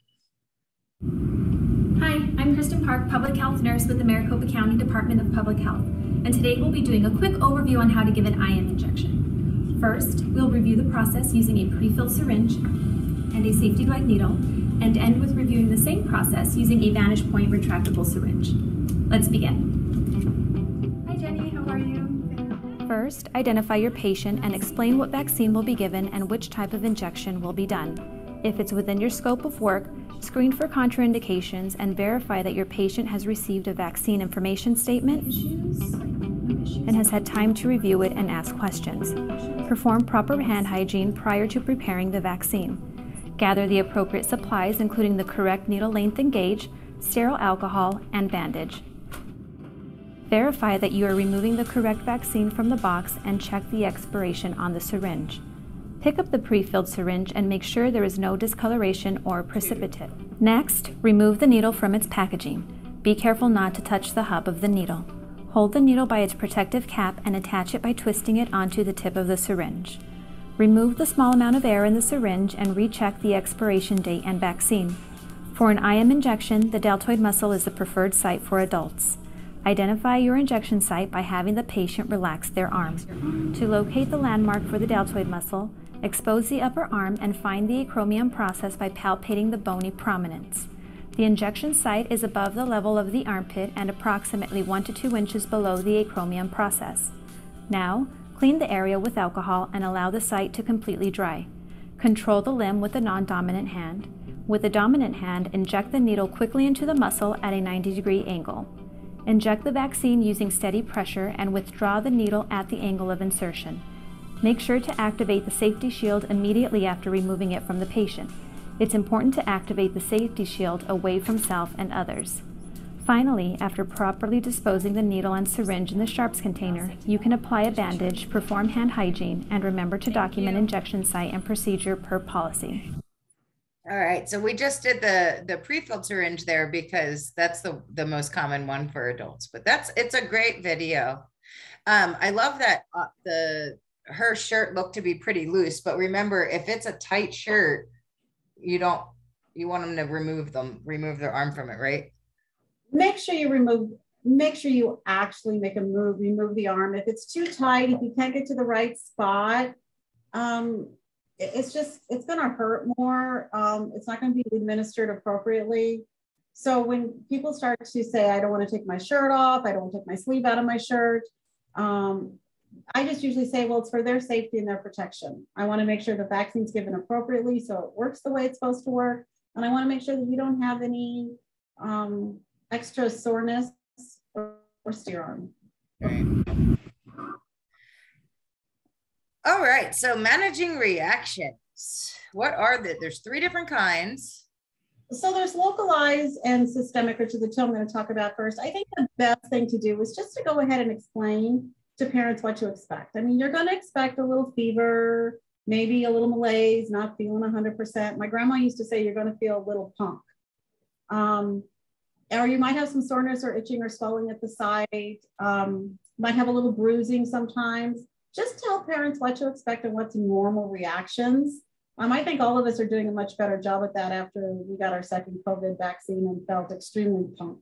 Hi, I'm Kristen Park, Public Health Nurse with the Maricopa County Department of Public Health, and today we'll be doing a quick overview on how to give an IM injection. First, we'll review the process using a pre-filled syringe and a safety glide needle, and end with reviewing the same process using a VanishPoint retractable syringe. Let's begin. Hi Jenny, how are you? First, identify your patient and explain what vaccine will be given and which type of injection will be done. If it's within your scope of work, Screen for contraindications and verify that your patient has received a vaccine information statement and has had time to review it and ask questions. Perform proper hand hygiene prior to preparing the vaccine. Gather the appropriate supplies, including the correct needle length and gauge, sterile alcohol, and bandage. Verify that you are removing the correct vaccine from the box and check the expiration on the syringe. Pick up the pre-filled syringe and make sure there is no discoloration or precipitate. Next, remove the needle from its packaging. Be careful not to touch the hub of the needle. Hold the needle by its protective cap and attach it by twisting it onto the tip of the syringe. Remove the small amount of air in the syringe and recheck the expiration date and vaccine. For an IM injection, the deltoid muscle is the preferred site for adults. Identify your injection site by having the patient relax their arm. To locate the landmark for the deltoid muscle, expose the upper arm and find the acromion process by palpating the bony prominence. The injection site is above the level of the armpit and approximately 1 to 2 inches below the acromion process. Now, clean the area with alcohol and allow the site to completely dry. Control the limb with the non-dominant hand. With the dominant hand, inject the needle quickly into the muscle at a 90 degree angle. Inject the vaccine using steady pressure and withdraw the needle at the angle of insertion. Make sure to activate the safety shield immediately after removing it from the patient. It's important to activate the safety shield away from self and others. Finally, after properly disposing the needle and syringe in the sharps container, you can apply a bandage, perform hand hygiene, and remember to document injection site and procedure per policy. All right, so we just did the the pre-filled syringe there because that's the the most common one for adults. But that's it's a great video. Um, I love that uh, the her shirt looked to be pretty loose, but remember if it's a tight shirt, you don't you want them to remove them remove their arm from it, right? Make sure you remove. Make sure you actually make a move. Remove the arm if it's too tight. If you can't get to the right spot, um, it's just it's going to hurt more um, it's not going to be administered appropriately so when people start to say i don't want to take my shirt off i don't want to take my sleeve out of my shirt um, i just usually say well it's for their safety and their protection i want to make sure the vaccine's given appropriately so it works the way it's supposed to work and i want to make sure that you don't have any um, extra soreness or, or steer arm Right. All right. So managing reactions. What are the? There's three different kinds. So there's localized and systemic, which is the two I'm going to talk about first. I think the best thing to do is just to go ahead and explain to parents what to expect. I mean, you're going to expect a little fever, maybe a little malaise, not feeling 100%. My grandma used to say you're going to feel a little punk. Um, or you might have some soreness or itching or swelling at the site. Um, might have a little bruising sometimes just tell parents what to expect and what's normal reactions. Um, I think all of us are doing a much better job at that after we got our second COVID vaccine and felt extremely punk,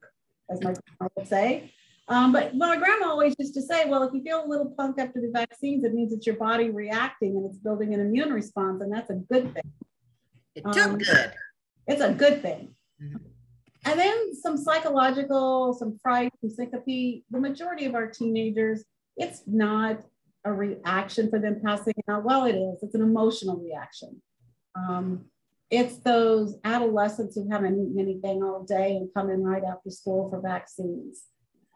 as my grandma would say. Um, but my grandma always used to say, well, if you feel a little punk after the vaccines, it means it's your body reacting and it's building an immune response, and that's a good thing. It took um, good. It's a good thing. Mm-hmm. And then some psychological, some fright, some syncope. The majority of our teenagers, it's not a reaction for them passing out? Well, it is. It's an emotional reaction. Um, it's those adolescents who haven't eaten anything all day and come in right after school for vaccines.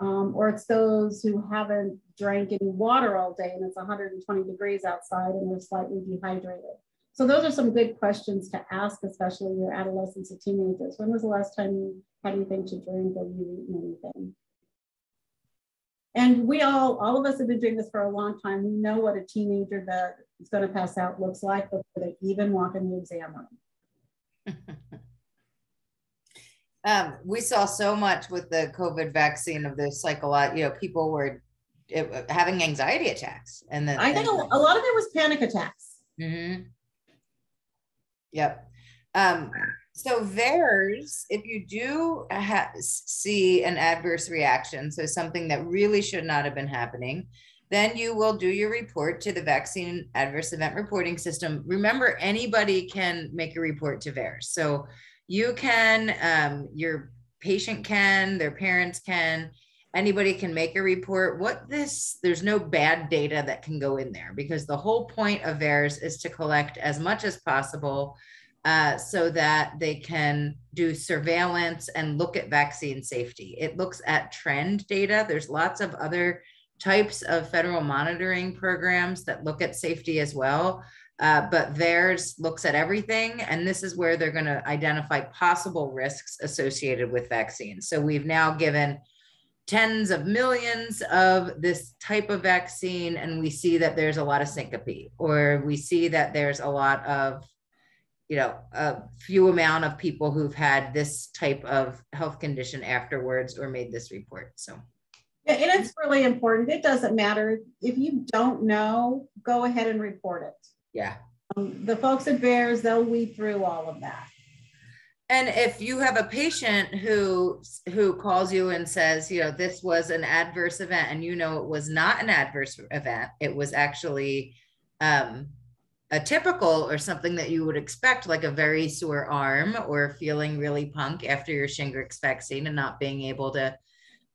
Um, or it's those who haven't drank any water all day and it's 120 degrees outside and they're slightly dehydrated. So those are some good questions to ask, especially your adolescents and teenagers. When was the last time you had anything to drink or you eaten anything? And we all, all of us have been doing this for a long time. We know what a teenager that is going to pass out looks like before they even walk in the exam room. um, we saw so much with the COVID vaccine of this, like a lot, you know, people were it, having anxiety attacks. And then I think a, a, lot of it was panic attacks. Mm-hmm. Yep. Um, so VAERS, if you do ha- see an adverse reaction, so something that really should not have been happening, then you will do your report to the vaccine adverse event reporting system. Remember, anybody can make a report to VAERS. So you can, um, your patient can, their parents can, anybody can make a report. What this, there's no bad data that can go in there because the whole point of VAERS is to collect as much as possible uh, so that they can do surveillance and look at vaccine safety. It looks at trend data. There's lots of other types of federal monitoring programs that look at safety as well. Uh, but theirs looks at everything. And this is where they're going to identify possible risks associated with vaccines. So we've now given tens of millions of this type of vaccine, and we see that there's a lot of syncope, or we see that there's a lot of you know a few amount of people who've had this type of health condition afterwards or made this report so yeah, and it's really important it doesn't matter if you don't know go ahead and report it yeah. Um, the folks at VAERS, they'll weed through all of that. And if you have a patient who who calls you and says you know this was an adverse event and you know it was not an adverse event it was actually um, a typical or something that you would expect, like a very sore arm or feeling really punk after your Shingrix vaccine and not being able to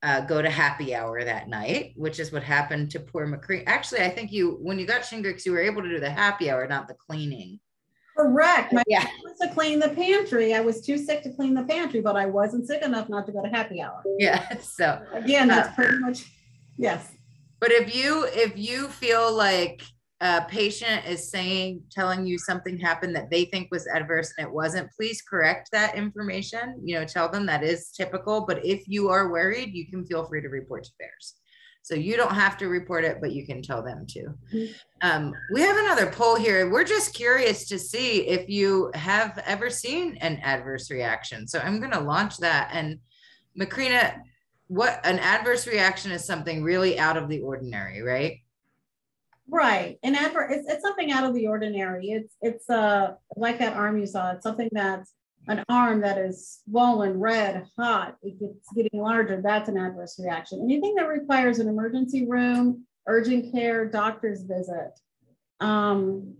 uh, go to happy hour that night, which is what happened to poor Macrina. Actually, I think you, when you got Shingrix, you were able to do the happy hour, not the cleaning. Correct. My yeah. was to clean the pantry. I was too sick to clean the pantry, but I wasn't sick enough not to go to happy hour. Yeah. So again, that's uh, pretty much yes. But if you if you feel like a patient is saying, telling you something happened that they think was adverse and it wasn't, please correct that information. You know, tell them that is typical. But if you are worried, you can feel free to report to VAERS. So you don't have to report it, but you can tell them to. Mm-hmm. Um, we have another poll here. We're just curious to see if you have ever seen an adverse reaction. So I'm going to launch that. And Macrina, what an adverse reaction is something really out of the ordinary, right? Right. And adver- it's, it's something out of the ordinary. It's it's uh like that arm you saw. It's something that's an arm that is swollen, red, hot, it gets getting larger. That's an adverse reaction. Anything that requires an emergency room, urgent care, doctor's visit, um,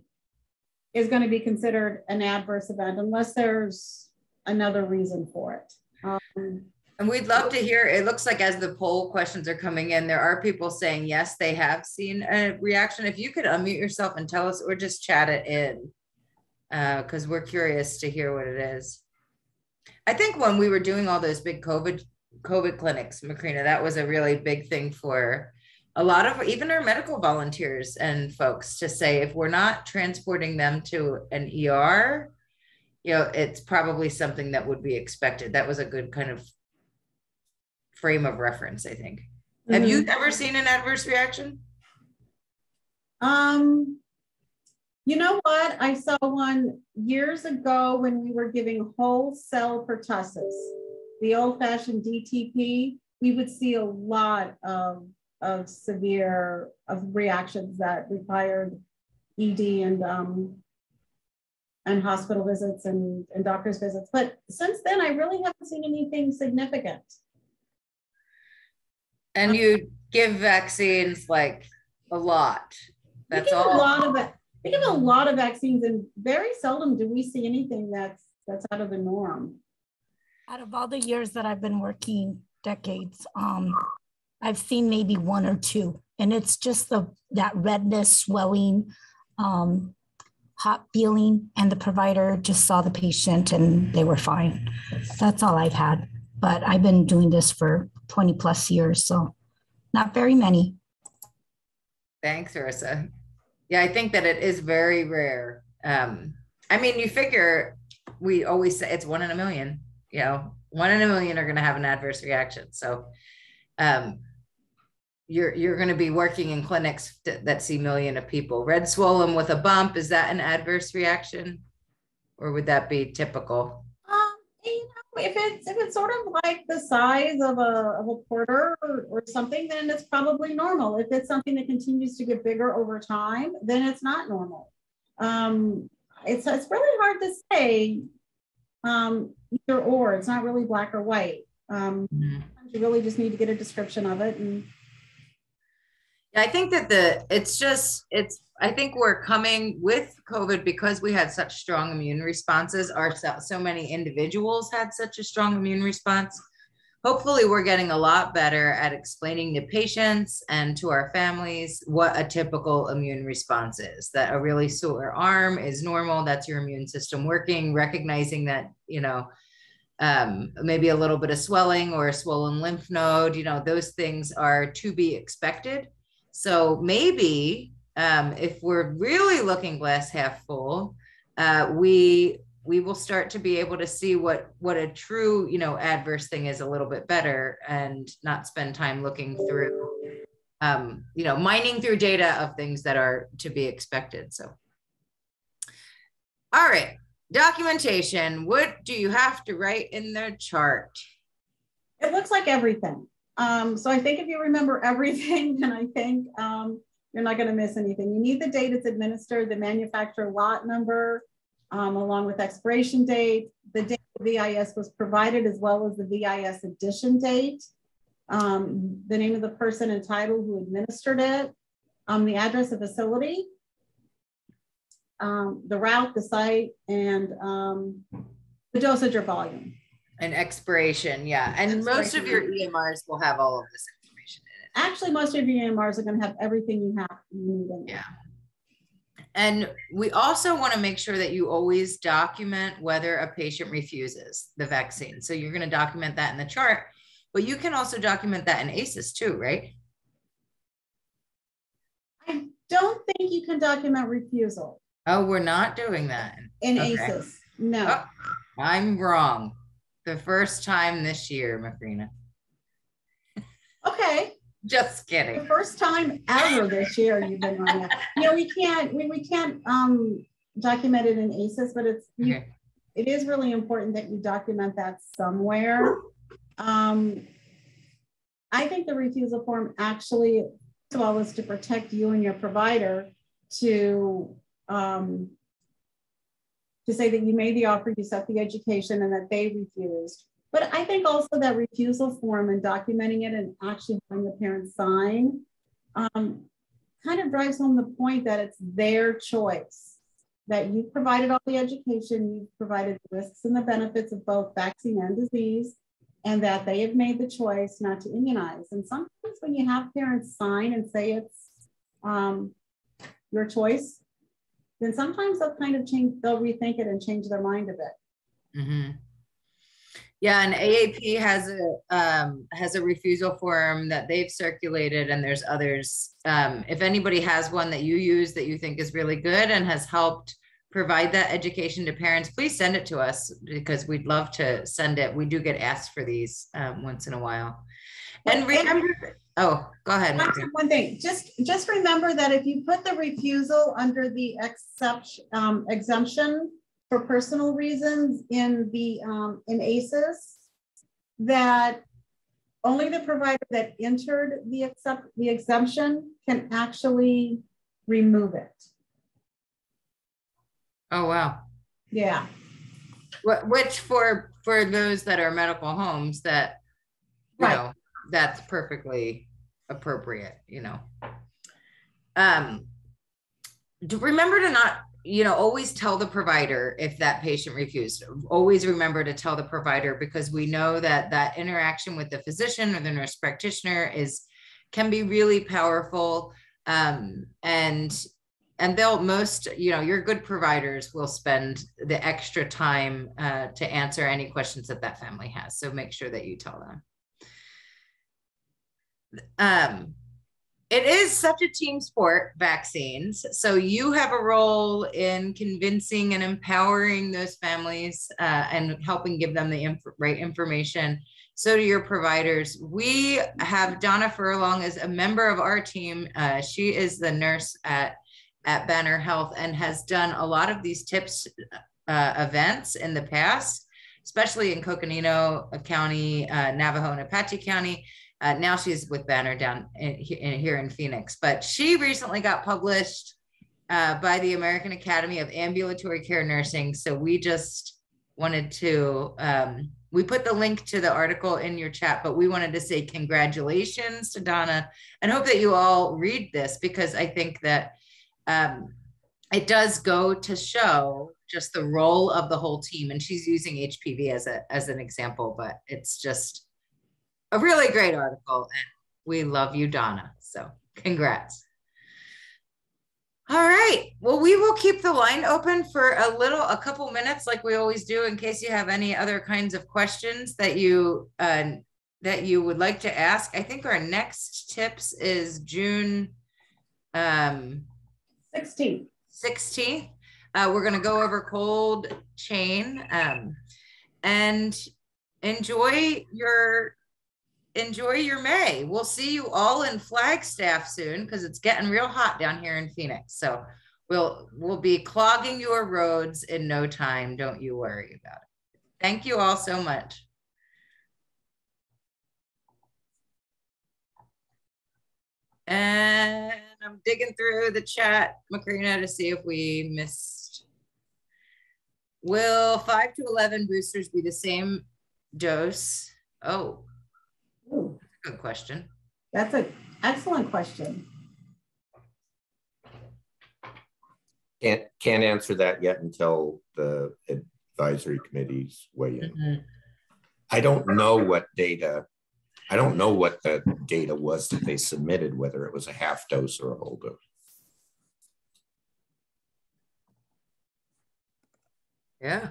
is going to be considered an adverse event unless there's another reason for it. Um, and we'd love to hear, it looks like as the poll questions are coming in, there are people saying, yes, they have seen a reaction. If you could unmute yourself and tell us or just chat it in, because uh, we're curious to hear what it is. I think when we were doing all those big COVID COVID clinics, Macrina, that was a really big thing for a lot of even our medical volunteers and folks to say if we're not transporting them to an ER, you know, it's probably something that would be expected. That was a good kind of frame of reference, I think. Mm-hmm. Have you mm-hmm. ever seen an adverse reaction? Um, you know what? I saw one years ago when we were giving whole cell pertussis, the old fashioned DTP. We would see a lot of, of severe of reactions that required ED and um, and hospital visits and, and doctor's visits. But since then, I really haven't seen anything significant. And you give vaccines like a lot. That's all. A lot of it. We give a lot of vaccines, and very seldom do we see anything that's that's out of the norm. Out of all the years that I've been working, decades, um, I've seen maybe one or two, and it's just the that redness, swelling, um, hot feeling, and the provider just saw the patient and they were fine. That's all I've had. But I've been doing this for 20 plus years, so not very many. Thanks, Ursa. Yeah, I think that it is very rare. Um, I mean, you figure we always say it's one in a million, you know, one in a million are going to have an adverse reaction. So, um, you're you're going to be working in clinics that, that see million of people. Red swollen with a bump is that an adverse reaction, or would that be typical? If it's if it's sort of like the size of a, of a quarter or, or something, then it's probably normal. If it's something that continues to get bigger over time, then it's not normal. Um, it's it's really hard to say um, either or. It's not really black or white. Um, mm-hmm. You really just need to get a description of it and I think that the it's just it's I think we're coming with COVID because we had such strong immune responses. Our so many individuals had such a strong immune response. hopefully we're getting a lot better at explaining to patients and to our families what a typical immune response is that a really sore arm is normal that's your immune system working recognizing that you know um, maybe a little bit of swelling or a swollen lymph node you know those things are to be expected so maybe um, if we're really looking glass half full uh, we we will start to be able to see what what a true you know adverse thing is a little bit better and not spend time looking through um, you know mining through data of things that are to be expected so. All right documentation. What do you have to write in the chart? It looks like everything. Um, so i think if you remember everything then i think um, you're not going to miss anything you need the date it's administered the manufacturer lot number um, along with expiration date. The date of VIS was provided as well as the VIS edition date, um, the name of the person and title who administered it, um, the address of facility, um, the route, the site, and um, the dosage or volume. And expiration, yeah. And expiration. most of your EMRs will have all of this information in it. Actually, most of your EMRs are going to have everything you have you need Yeah. And we also want to make sure that you always document whether a patient refuses the vaccine. So you're going to document that in the chart, but you can also document that in ASIIS too, right? I don't think you can document refusal. Oh, we're not doing that. In okay. ASIIS, no. Oh, I'm wrong. The first time this year, Macrina. Okay. Just kidding. The first time ever this year you've been on that. You know, we can't we, we can't um document it in ASIIS, but it's you, okay. it is really important that you document that somewhere. Um I think the refusal form actually first of all is to protect you and your provider to um to say that you made the offer, you set the education, and that they refused. But I think also that refusal form and documenting it and actually having the parents sign um, kind of drives home the point that it's their choice, that you've provided all the education, you've provided the risks and the benefits of both vaccine and disease, and that they have made the choice not to immunize. And sometimes when you have parents sign and say it's um, your choice, then sometimes they'll kind of change, they'll rethink it and change their mind a bit. Mm-hmm. Yeah, and AAP has a um, has a refusal form that they've circulated, and there's others. Um, if anybody has one that you use that you think is really good and has helped provide that education to parents, please send it to us because we'd love to send it. We do get asked for these um, once in a while. And remember, oh, go ahead. One thing, just just remember that if you put the refusal under the exception um, exemption for personal reasons in the um, in ASIIS that only the provider that entered the accept the exemption can actually remove it. Oh wow. Yeah. Which for for those that are medical homes that you right. know that's perfectly appropriate, you know. Um remember to not you know always tell the provider if that patient refused. Always remember to tell the provider because we know that that interaction with the physician or the nurse practitioner is can be really powerful. Um, and and they'll most you know your good providers will spend the extra time uh, to answer any questions that that family has. So make sure that you tell them. Um, it is such a team sport vaccines. So you have a role in convincing and empowering those families uh, and helping give them the inf- right information. So do your providers. We have donna furlong as a member of our team. Uh, she is the nurse at at banner health and has done a lot of these tips uh, events in the past especially in coconino county uh, navajo and apache county uh, now she's with Banner down in, in, here in Phoenix, but she recently got published uh, by the American Academy of Ambulatory Care Nursing. So we just wanted to, um, we put the link to the article in your chat, but we wanted to say congratulations to Donna and hope that you all read this because I think that um, it does go to show just the role of the whole team. And she's using HPV as a as an example, but it's just a really great article. And we love you, Donna. So congrats. All right. Well, we will keep the line open for a little, a couple minutes, like we always do, in case you have any other kinds of questions that you uh, that you would like to ask. I think our next tips is June um, 16th. 16th. Uh, we're going to go over cold chain um, and enjoy your enjoy your May. We'll see you all in Flagstaff soon because it's getting real hot down here in Phoenix. So we'll we'll be clogging your roads in no time. Don't you worry about it. Thank you all so much. And I'm digging through the chat, Macrina, to see if we missed. Will 5 to 11 boosters be the same dose? Oh, good question. that's an excellent question. Can't, can't answer that yet until the advisory committees weigh in. Mhm. I don't know what data, I don't know what the data was that they submitted, whether it was a half dose or a whole dose. Yeah.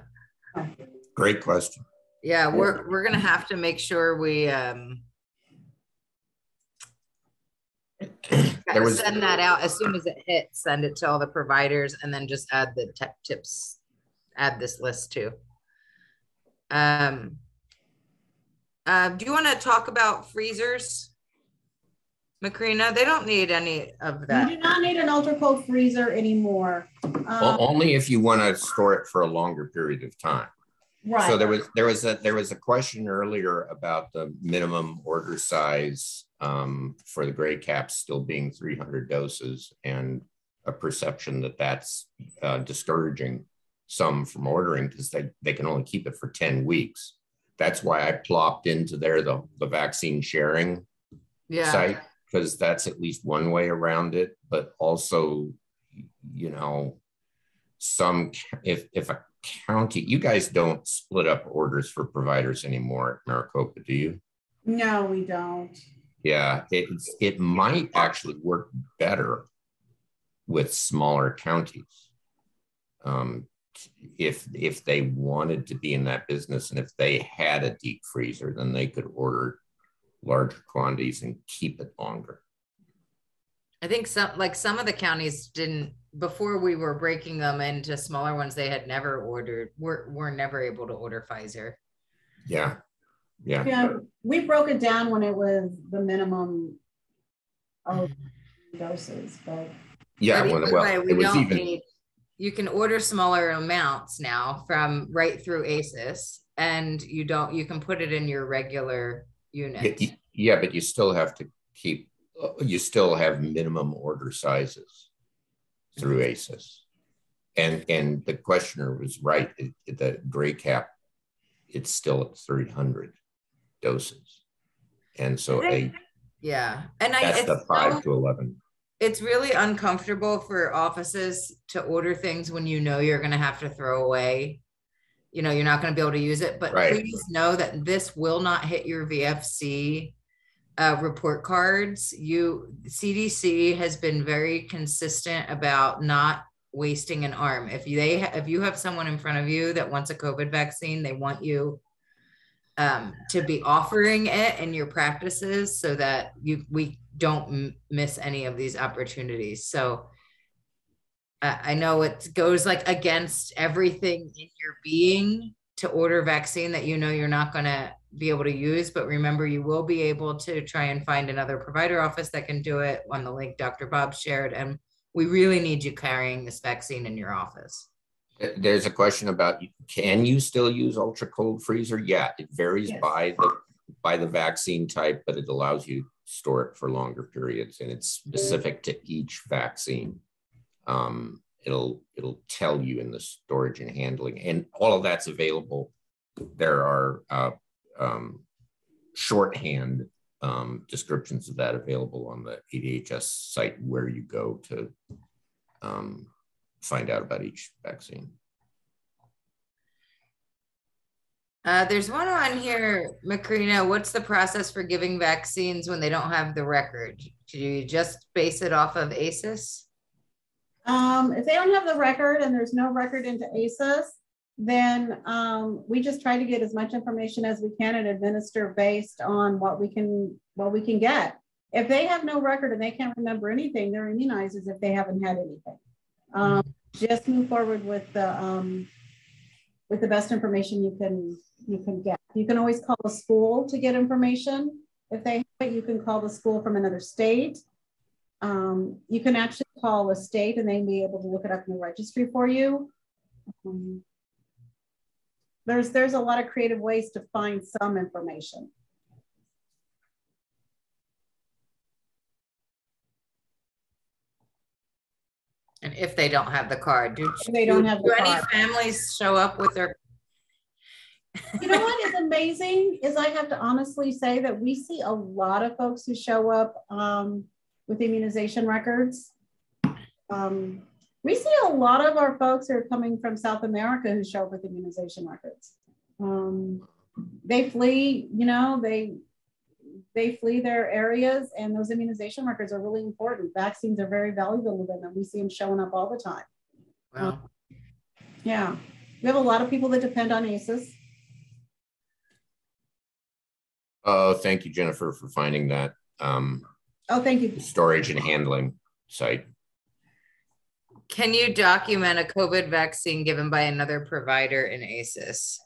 Great question. Yeah, we're we're gonna have to make sure we um There was, send that out as soon as it hits, send it to all the providers and then just add the tech tips, add this list too. Um uh, do you want to talk about freezers? Macrina, they don't need any of You that. do not need an ultra cold freezer anymore. o- Um, only if you want to store it for a longer period of time. Right. So there was, there was a, there was a question earlier about the minimum order size um, for the gray caps still being three hundred doses and a perception that that's uh, discouraging some from ordering because they, they can only keep it for ten weeks. That's why I plopped into there the, the vaccine sharing Yeah, site because that's at least one way around it. But also, you know, some if if a county, you guys don't split up orders for providers anymore at Maricopa, do you? no, we don't. Yeah, it's it might actually work better with smaller counties. Um, if if they wanted to be in that business and if they had a deep freezer, then they could order larger quantities and keep it longer. I think some like some of the counties didn't before we were breaking them into smaller ones. They had never ordered. Were were never able to order Pfizer. Yeah, yeah. Yeah, we broke it down when it was the minimum of doses, but Yeah, But well, well, way, we it was don't even, need- You can order smaller amounts now from right through ASIIS, and you don't. You can put it in your regular unit. y- yeah, but you still have to keep, uh, you still have minimum order sizes through ASIIS. And, and the questioner was right, it- it- the gray cap, it's still at three hundred doses. And so a, Yeah, and I that's it's the five so- to eleven. it's really uncomfortable for offices to order things when you know you're going to have to throw away you know you're not going to be able to use it but Right. please know that this will not hit your vfc uh, report cards you cdc has been very consistent about not wasting an arm if you they if you have someone in front of you that wants a covid vaccine they want you um, to be offering it in your practices so that you we don't m- miss any of these opportunities. So I I know it goes like against everything in your being to order vaccine that you know you're not going to be able to use. But remember, you will be able to try and find another provider office that can do it on the link Dr. Bob shared. And we really need you carrying this vaccine in your office. There's a question about, can you still use ultra cold freezer? Yeah, it varies Yes. by the, by the vaccine type, but it allows you to store it for longer periods and it's specific to each vaccine. Um, it'll, it'll tell you in the storage and handling and all of that's available. There are, uh, um, shorthand, um, descriptions of that available on the ADHS site where you go to, um, find out about each vaccine. Uh, there's one on here, Macrina. What's the process for giving vaccines when they don't have the record? Do you just base it off of ASIIS? Um, if they don't have the record and there's no record into ASIIS, then um, we just try to get as much information as we can and administer based on what we can what we can get. If they have no record and they can't remember anything, they're immunized as if they haven't had anything. Um, just move forward with the um, with the best information you can you can get. You can always call the school to get information. If they have it, you can call the school from another state. Um, you can actually call a state and they may be able to look it up in the registry for you. Um, there's there's a lot of creative ways to find some information. If they don't have the card, do, they don't have do the any card. families show up with their? You know what is amazing is I have to honestly say that we see a lot of folks who show up um, with immunization records. Um, we see a lot of our folks who are coming from South America who show up with immunization records. Um, they flee, you know, they they flee their areas, and those immunization records are really important. Vaccines are very valuable to them, and we see them showing up all the time. Well, Yeah, we have a lot of people that depend on ASIIS. Oh, thank you, Jennifer, for finding that um, Oh, thank you. storage and handling site. can you document a COVID vaccine given by another provider in ASIIS?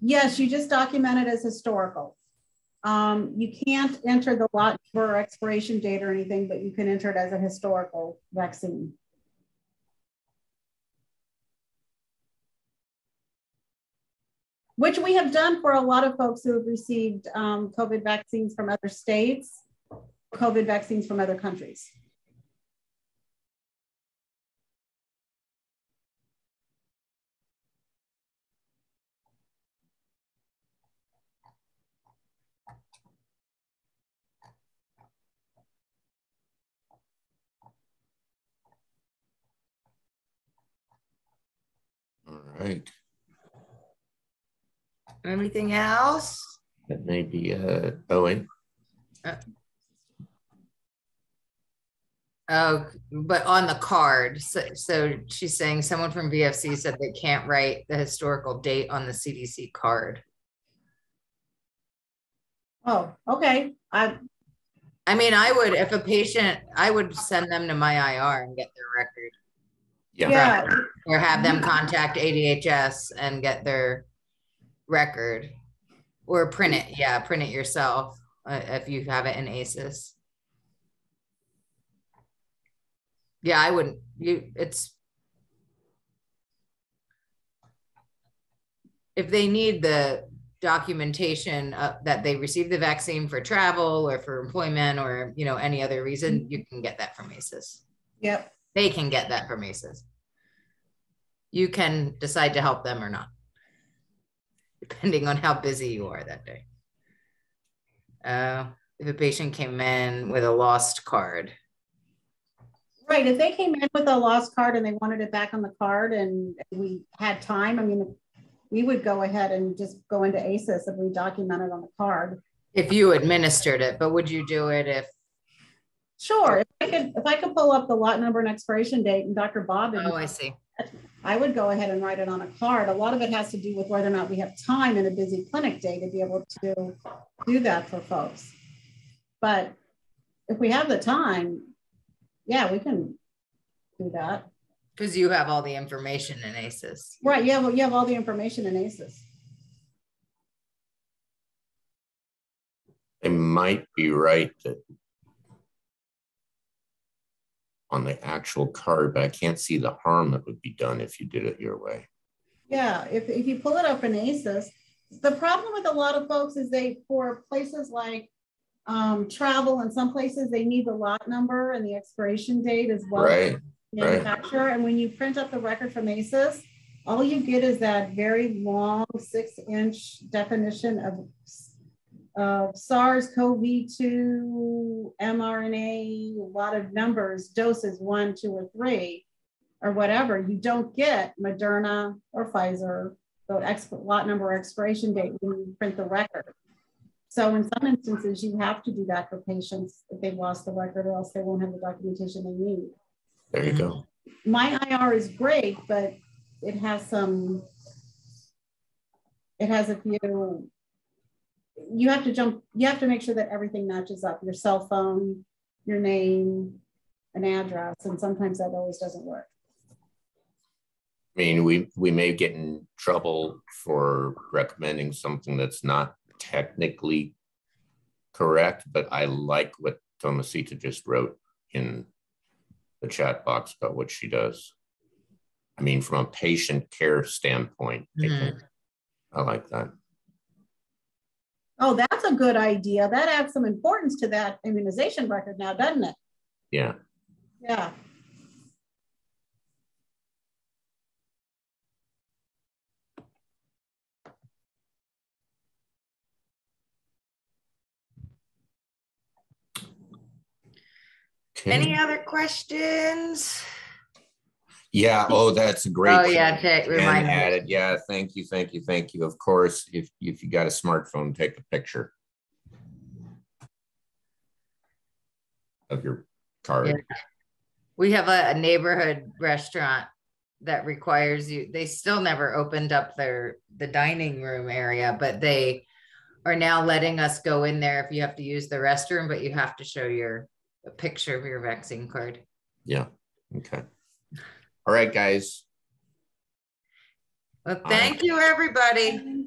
Yes, you just document it as historical. Um, you can't enter the lot number or expiration date or anything, but you can enter it as a historical vaccine. Which we have done for a lot of folks who have received um, COVID vaccines from other states, COVID vaccines from other countries. All right. Anything else? That may be uh, Owen. Oh, but on the card, so, so she's saying someone from VFC said they can't write the historical date on the CDC card. Oh, okay. I, I mean, I would, if a patient, I would send them to my IR and get their record Yeah. yeah, or have them contact ADHS and get their record or print it. Yeah, print it yourself uh, if you have it in ASIIS. Yeah, I wouldn't. You, it's if they need the documentation uh, that they received the vaccine for travel or for employment or you know any other reason, you can get that from ASIIS. yep. They can get that from ASIIS. You can decide to help them or not, depending on how busy you are that day. Uh, if a patient came in with a lost card, Right. If they came in with a lost card and they wanted it back on the card and we had time, I mean, we would go ahead and just go into ASIIS if we documented on the card. if you administered it, but would you do it if, Sure. If I could, if I could pull up the lot number and expiration date and Dr. Bob, and oh, I see. I would go ahead and write it on a card. A lot of it has to do with whether or not we have time in a busy clinic day to be able to do that for folks. But if we have the time, yeah, we can do that. Because you have all the information in ASIIS. Right. You have, you have all the information in ASIIS. They might be right that on the actual card, but I can't see the harm that would be done if you did it your way. Yeah, if, if you pull it up in ASIIS, the problem with a lot of folks is they, for places like um, travel and some places, they need the lot number and the expiration date as well. Right. the right. Manufacturer, and when you print up the record from ASIIS, all you get is that very long six inch definition of, of SARS-CoV-2 mRNA, a lot of numbers, doses one, two, or three, or whatever. You don't get Moderna or Pfizer the exp- lot number expiration date when you print the record. So in some instances, you have to do that for patients if they've lost the record or else they won't have the documentation they need. There you go. My IR is great, but it has some, it has a few, you have to jump, you have to make sure that everything matches up, your cell phone, your name, an address, and sometimes that always doesn't work. I mean, we, we may get in trouble for recommending something that's not technically correct, but I like what Tomasita just wrote in the chat box about what she does. I mean, from a patient care standpoint, I Mhm. think I like that. Oh, that's a good idea. That adds some importance to that immunization record now, doesn't it? Yeah. Yeah. Okay. Any other questions? Yeah. Oh, that's a great. Oh, yeah, take- remind added. Yeah. Thank you. Thank you. Thank you. Of course, if, if you got a smartphone, take a picture of your card. Yeah. We have a, a neighborhood restaurant that requires you, they still never opened up their, the dining room area, but they are now letting us go in there if you have to use the restroom, but you have to show your, a picture of your vaccine card. Yeah. Okay. All right, guys. Well, thank you, everybody.